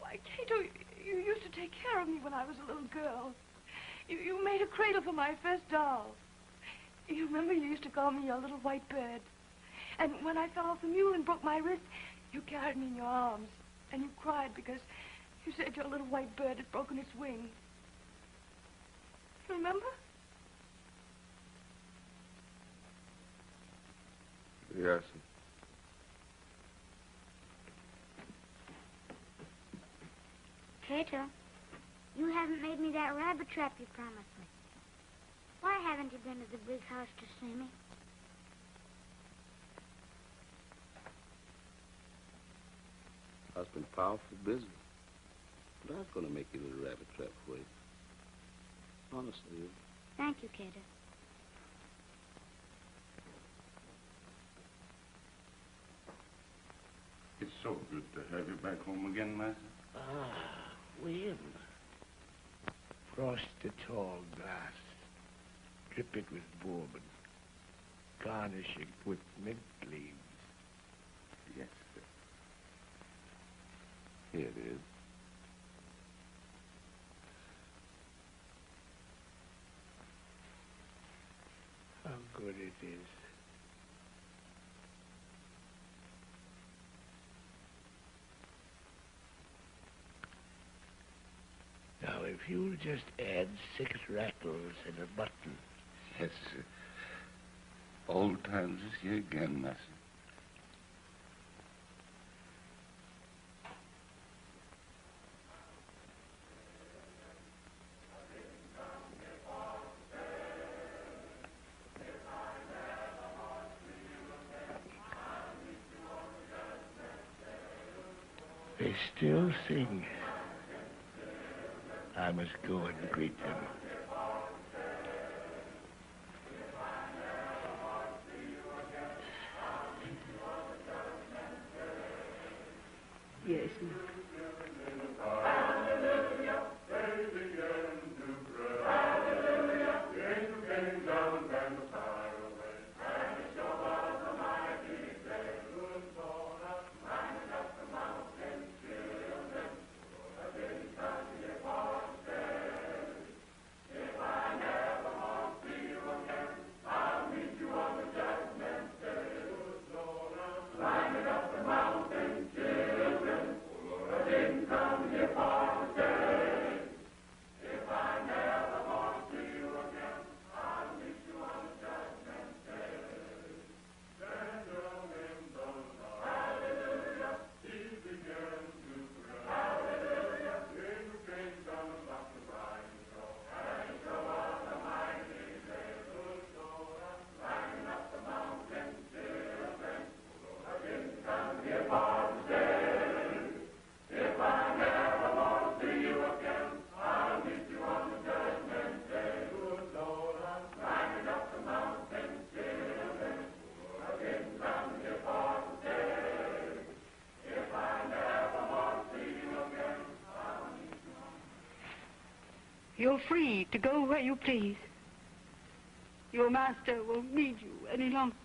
Why, Cato, you used to take care of me when I was a little girl. You, you made a cradle for my first doll. You remember you used to call me your little white bird. And when I fell off the mule and broke my wrist, you carried me in your arms. And you cried because you said your little white bird had broken its wing. You remember? Yes. Cato, you haven't made me that rabbit trap you promised me. Why haven't you been to the big house to see me? I've been powerful busy. But I was going to make you a little rabbit trap for you. Honestly. Thank you, Cato. It's so good to have you back home again, Master. Ah, William. Frost the tall glass. Drip it with bourbon. Garnish it with mint leaves. Yes, sir. Here it is. How good it is. If you'll just add six rattles and a button. Yes, sir. Old times is here again, Master. You're free to go where you please. Your master won't need you any longer.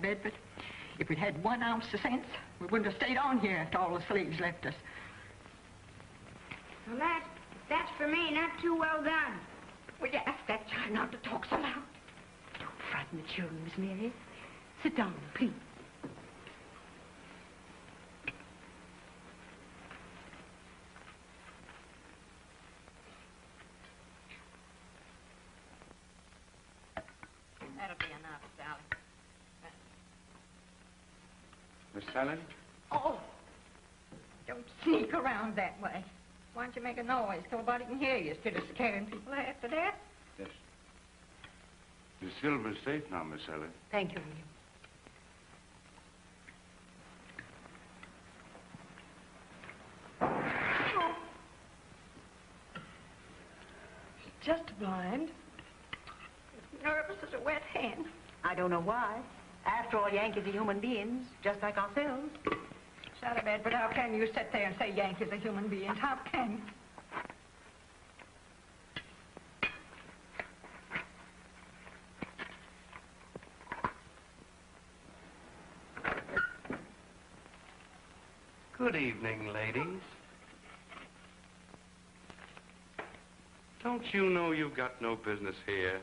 Bedford, if we'd had one ounce of sense, we wouldn't have stayed on here after all the slaves left us. Well, that, that's for me, not too well done. Will you ask that child not to talk so loud? Don't frighten the children, Miss Mary. Sit down, please. That'll be enough, Sally. Miss Sally? Oh! Don't sneak around that way. Why don't you make a noise so nobody can hear you instead of scaring people after that? Yes. The silver's safe now, Miss Sally. Thank you, William. Just blind. Nervous as a wet hen. I don't know why. After all, Yankees are human beings, just like ourselves. Sally but how can you sit there and say Yankees are human beings? How can you? Good evening, ladies. Don't you know you've got no business here?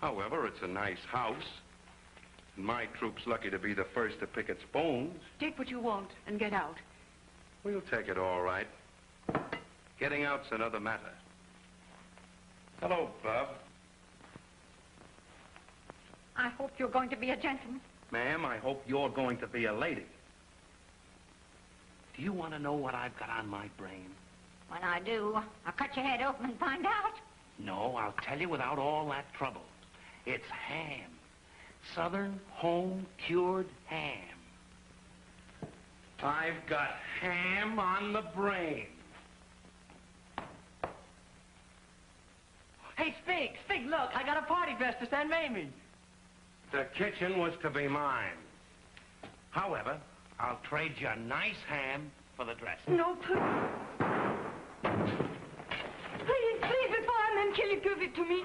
However, it's a nice house. My troop's lucky to be the first to pick its bones. Take what you want and get out. We'll take it all right. Getting out's another matter. Hello, Bub. I hope you're going to be a gentleman. Ma'am, I hope you're going to be a lady. Do you want to know what I've got on my brain? When I do, I'll cut your head open and find out. No, I'll tell you without all that trouble. It's ham. Southern home-cured ham. I've got ham on the brain. Hey, Spig, Spig, look, I got a party dress to send Mamie. The kitchen was to be mine. However, I'll trade you a nice ham for the dress. No, please. Please, please, before I'm then kill you, give it to me.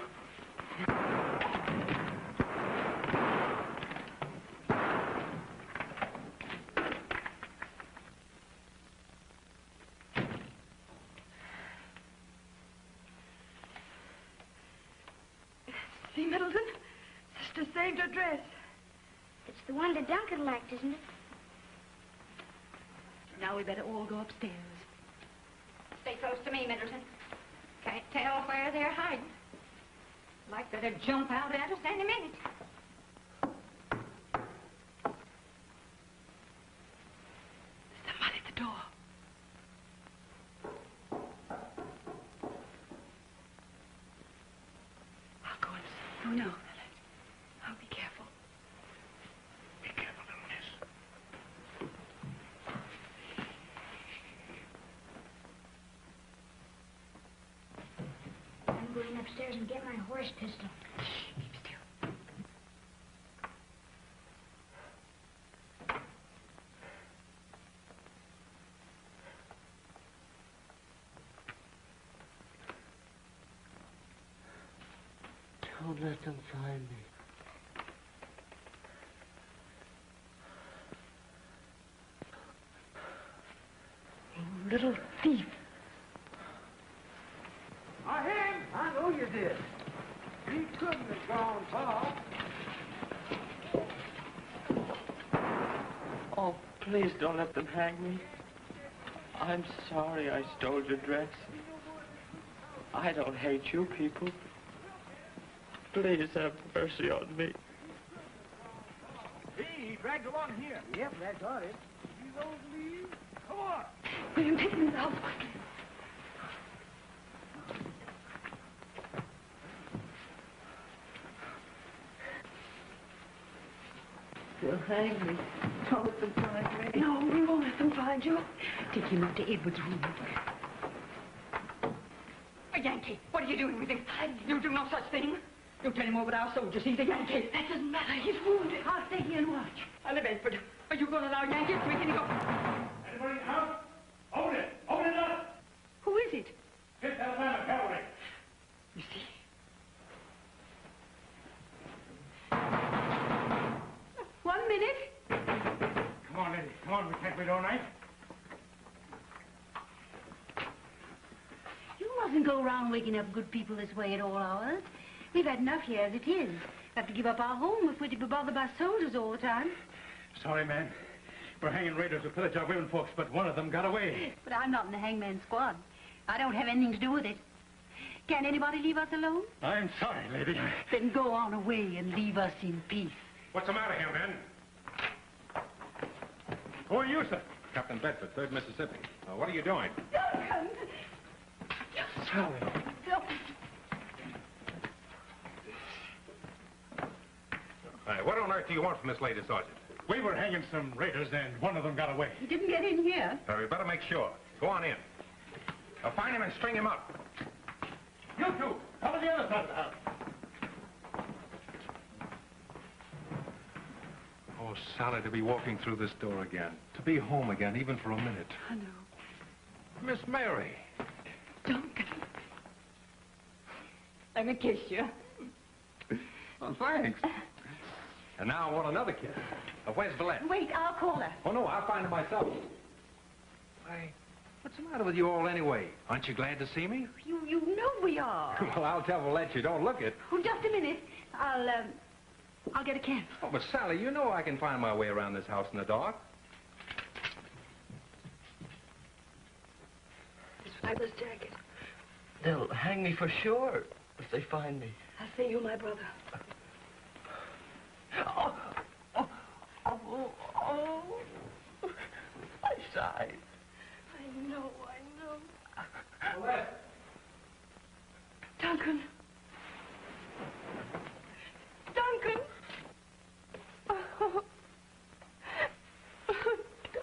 See, Middleton? Sister saved her dress. It's the one that Duncan liked, isn't it? Now we better all go upstairs. Stay close to me, Middleton. Can't tell where they're hiding. Like they'd jump out at us any minute. Somebody at the door. I'll go and see. Oh, no. I'll be careful. Be careful, little miss. I'm going upstairs and get my horse pistol. Don't let them find me. Little thief. I him. I know you did. He couldn't have gone far. Oh, please don't let them hang me. I'm sorry I stole your dress. I don't hate you people. Please have mercy on me. Hey, he dragged along here. Yep, that's all it. You don't leave. Come on. William, take him in the house. They'll hang me. Don't let them find me. No, we won't let them find you. Take him up to Edward's room. A Yankee, what are you doing with him? You do no such thing. You tell him over to our soldiers. He's a Yankee. That doesn't matter. He's wounded. I'll stay here and watch. Olive Bedford, are you going to allow Yankees to make any go? Anybody in the house? Open it! Open it up! Who is it? Fifth Alabama Cavalry. You see? One minute. Come on, lady. Come on, we can't wait all night. You mustn't go around waking up good people this way at all hours. We've had enough here as it is. We Have to give up our home if we're to be bothered by soldiers all the time. Sorry, man. We're hanging raiders who pillage our women folks, but one of them got away. But I'm not in the hangman squad. I don't have anything to do with it. Can anybody leave us alone? I'm sorry, lady. Then go on away and leave us in peace. What's the matter here, men? Who are you, sir? Captain Bedford, 3rd Mississippi. Uh, what are you doing? Duncan! Sally. Hey, what on earth do you want from this lady, Sergeant? We were hanging some raiders, and one of them got away. He didn't get in here. Uh, we better make sure. Go on in. Now find him and string him up. You two, cover the other side of the house. Oh, Sally, to be walking through this door again. To be home again, even for a minute. I know. Miss Mary. Duncan. Let me kiss you. Oh, thanks. And now I want another kiss. Uh, where's Valette? Wait, I'll call her. Oh, no, I'll find her myself. Why, what's the matter with you all anyway? Aren't you glad to see me? You, you know we are. well, I'll tell Valette you don't look it. Oh, just a minute. I'll, um, I'll get a candle. Oh, but Sally, you know I can find my way around this house in the dark. His father's jacket. They'll hang me for sure if they find me. I say you're my brother. Oh, oh, oh, oh. My side. I know, I know. Duncan. Duncan. Oh.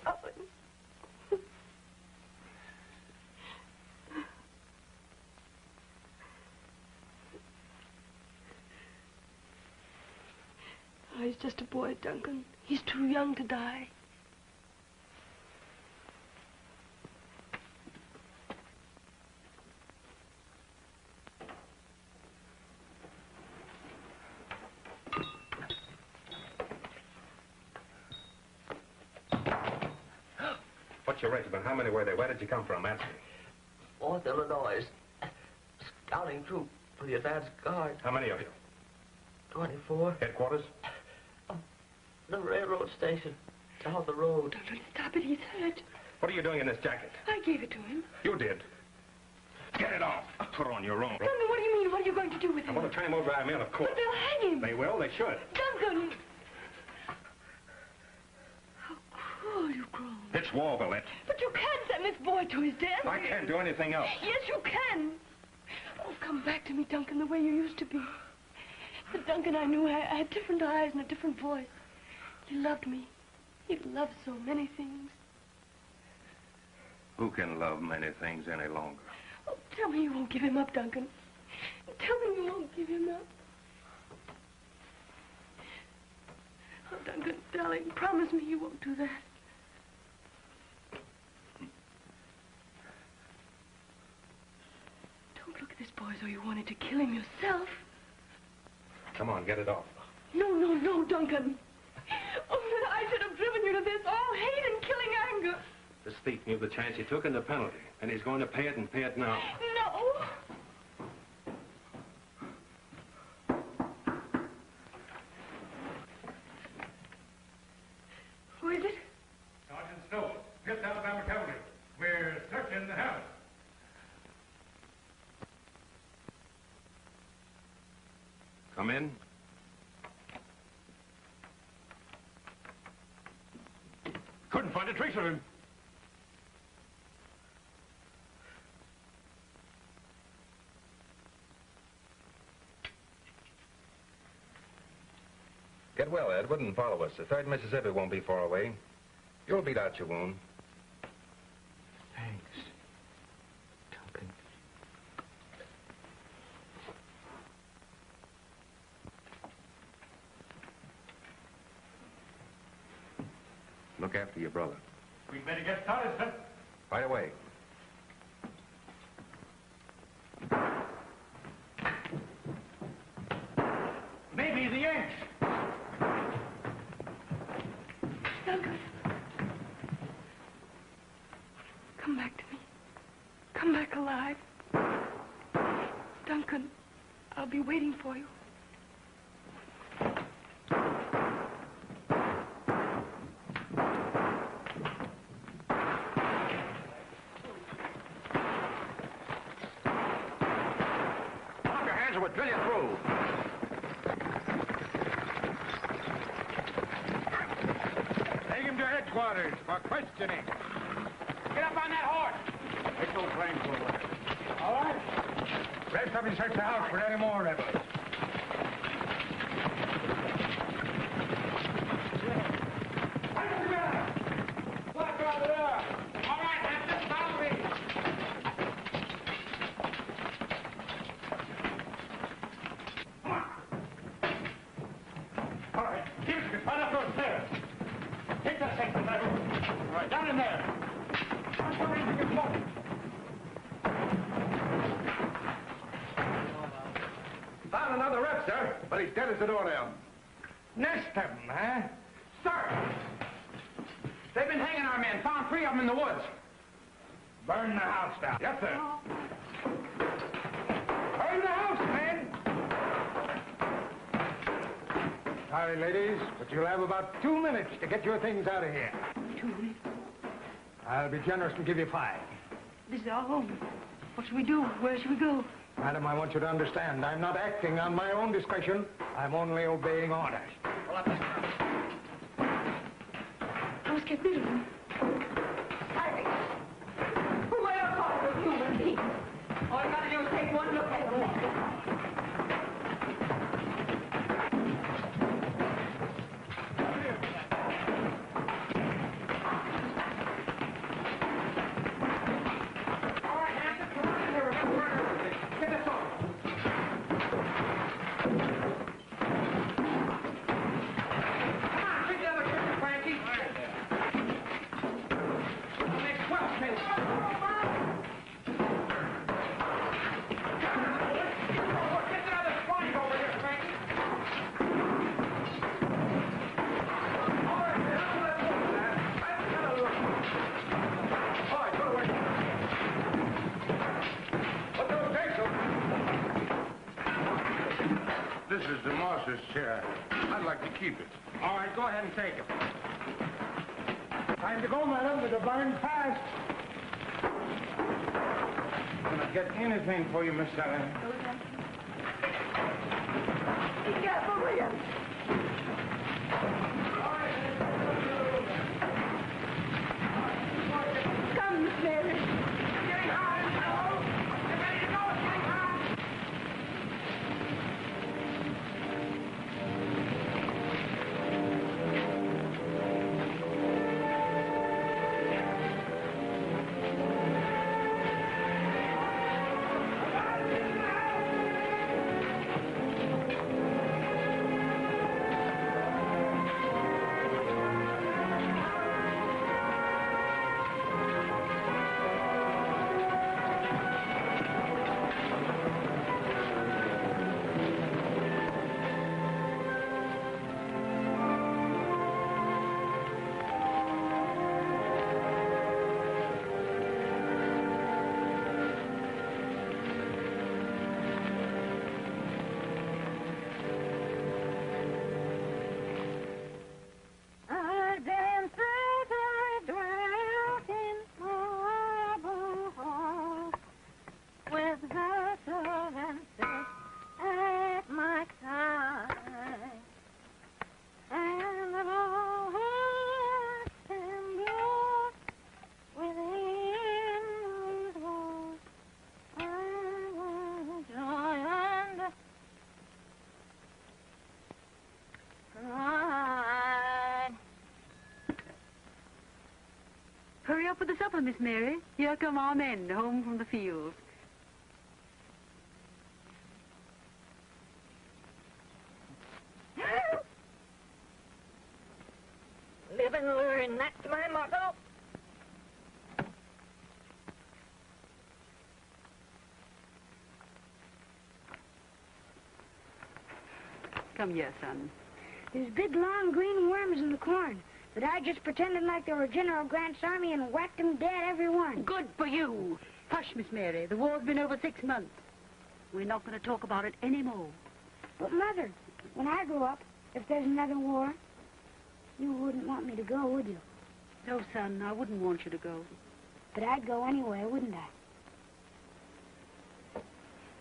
Darling. Oh, he's just a boy, Duncan. He's too young to die. What's your regiment? How many were there? Where did you come from? Ask me. Fourth Illinois. Scouting troop for the advance guard. How many of you? 24. Headquarters? The railroad station. Down the road. Duncan, stop it. He's hurt. What are you doing in this jacket? I gave it to him. You did. Get it off. Put on your own. Duncan, what do you mean? What are you going to do with him? I him? want to turn him over to our men, of course. But they'll hang him. They will. They should. Duncan! How cruel you've grown. It's war, Valette. But you can't send this boy to his death. I can't do anything else. Yes, you can. Oh, come back to me, Duncan, the way you used to be. The Duncan I knew had, had different eyes and a different voice. He loved me. He loved so many things. Who can love many things any longer? Oh, tell me you won't give him up, Duncan. Tell me you won't give him up. Oh, Duncan, darling, promise me you won't do that. Don't look at this boy as though you wanted to kill him yourself. Come on, get it off. No, no, no, Duncan. I should have driven you to this, all hate and killing anger. This thief knew the chance he took and the penalty, and he's going to pay it and pay it now. No. Who is it? Sergeant Snow, Fifth Alabama Cavalry. We're searching the house. Come in. Couldn't find a trace of him. Get well, Edward, and follow us. The third Mississippi won't be far away. You'll beat out your wound. Thanks, Duncan. Look after your brother. We better get started, sir. Right away. Maybe the Yanks. Duncan. Come back to me. Come back alive. Duncan, I'll be waiting for you. Drop your hands or we'll drill you through. Take him to headquarters for questioning. Get up on that horse. Take those reins over. All right. Rest up and search the house for any more rebels. That. All right, down in there. Don't do anything to Another rep, sir, but he's dead as a doornail. Nest of them, huh? Sir! They've been hanging our men. Found three of them in the woods. Burn the house down. Yes, sir. Burn the house, men! Sorry, ladies, but you'll have about two minutes to get your things out of here. Two minutes. I'll be generous and give you five. This is our home. What should we do? Where should we go? Madam, I want you to understand, I'm not acting on my own discretion. I'm only obeying orders. How's Kate Middleton? Who ever called a human being? All you gotta do is take one look at him. And take it. Time to go, madam. The divine fast. Can I get anything for you, Miss Sally? Be careful, William. Hurry up with the supper, Miss Mary. Here come our men home from the fields. Live and learn, that's my motto. Come here, son. There's big, long, green worms in the corn. But I just pretended like they were General Grant's army and whacked them dead, every one. Good for you. Hush, Miss Mary. The war's been over six months. We're not going to talk about it anymore. But, Mother, when I grow up, if there's another war, you wouldn't want me to go, would you? No, son, I wouldn't want you to go. But I'd go anyway, wouldn't I?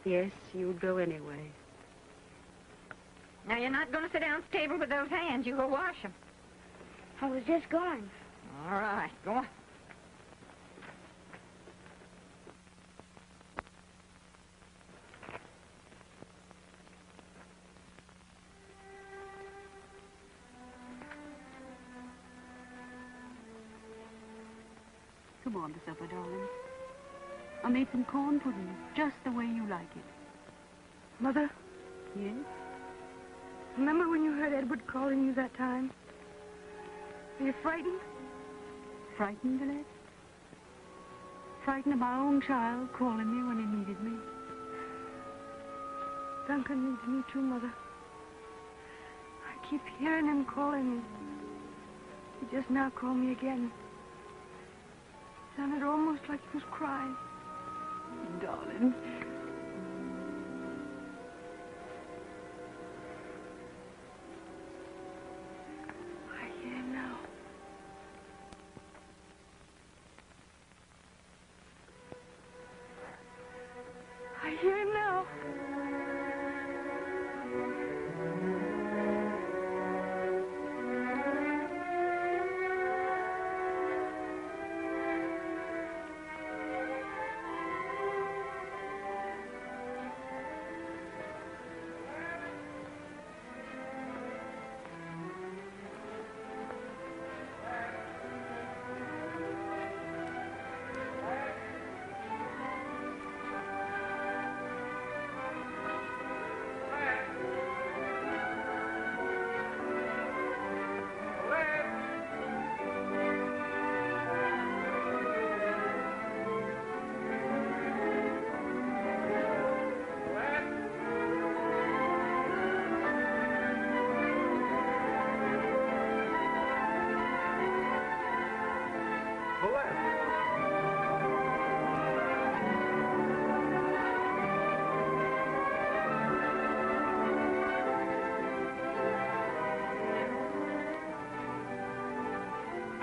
Yes, you'd go anyway. Now, you're not going to sit down at the table with those hands. You go wash them. I was just going. All right, go on. Come on to supper, darling. I made some corn pudding, just the way you like it. Mother, Yes? remember when you heard Edward calling you that time? Were you frightened? Frightened, Valette? Frightened of my own child calling me when he needed me? Duncan needs me too, Mother. I keep hearing him calling me. He just now called me again. Sounded almost like he was crying. Darling.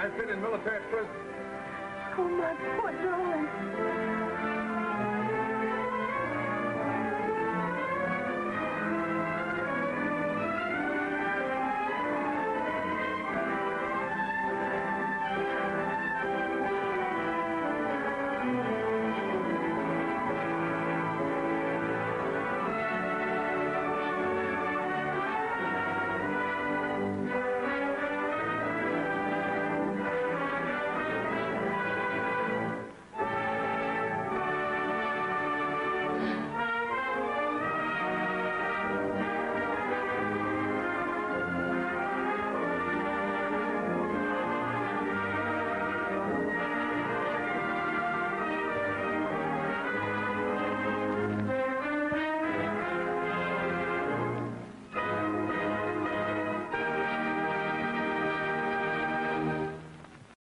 I've been in military prison. Oh, my poor.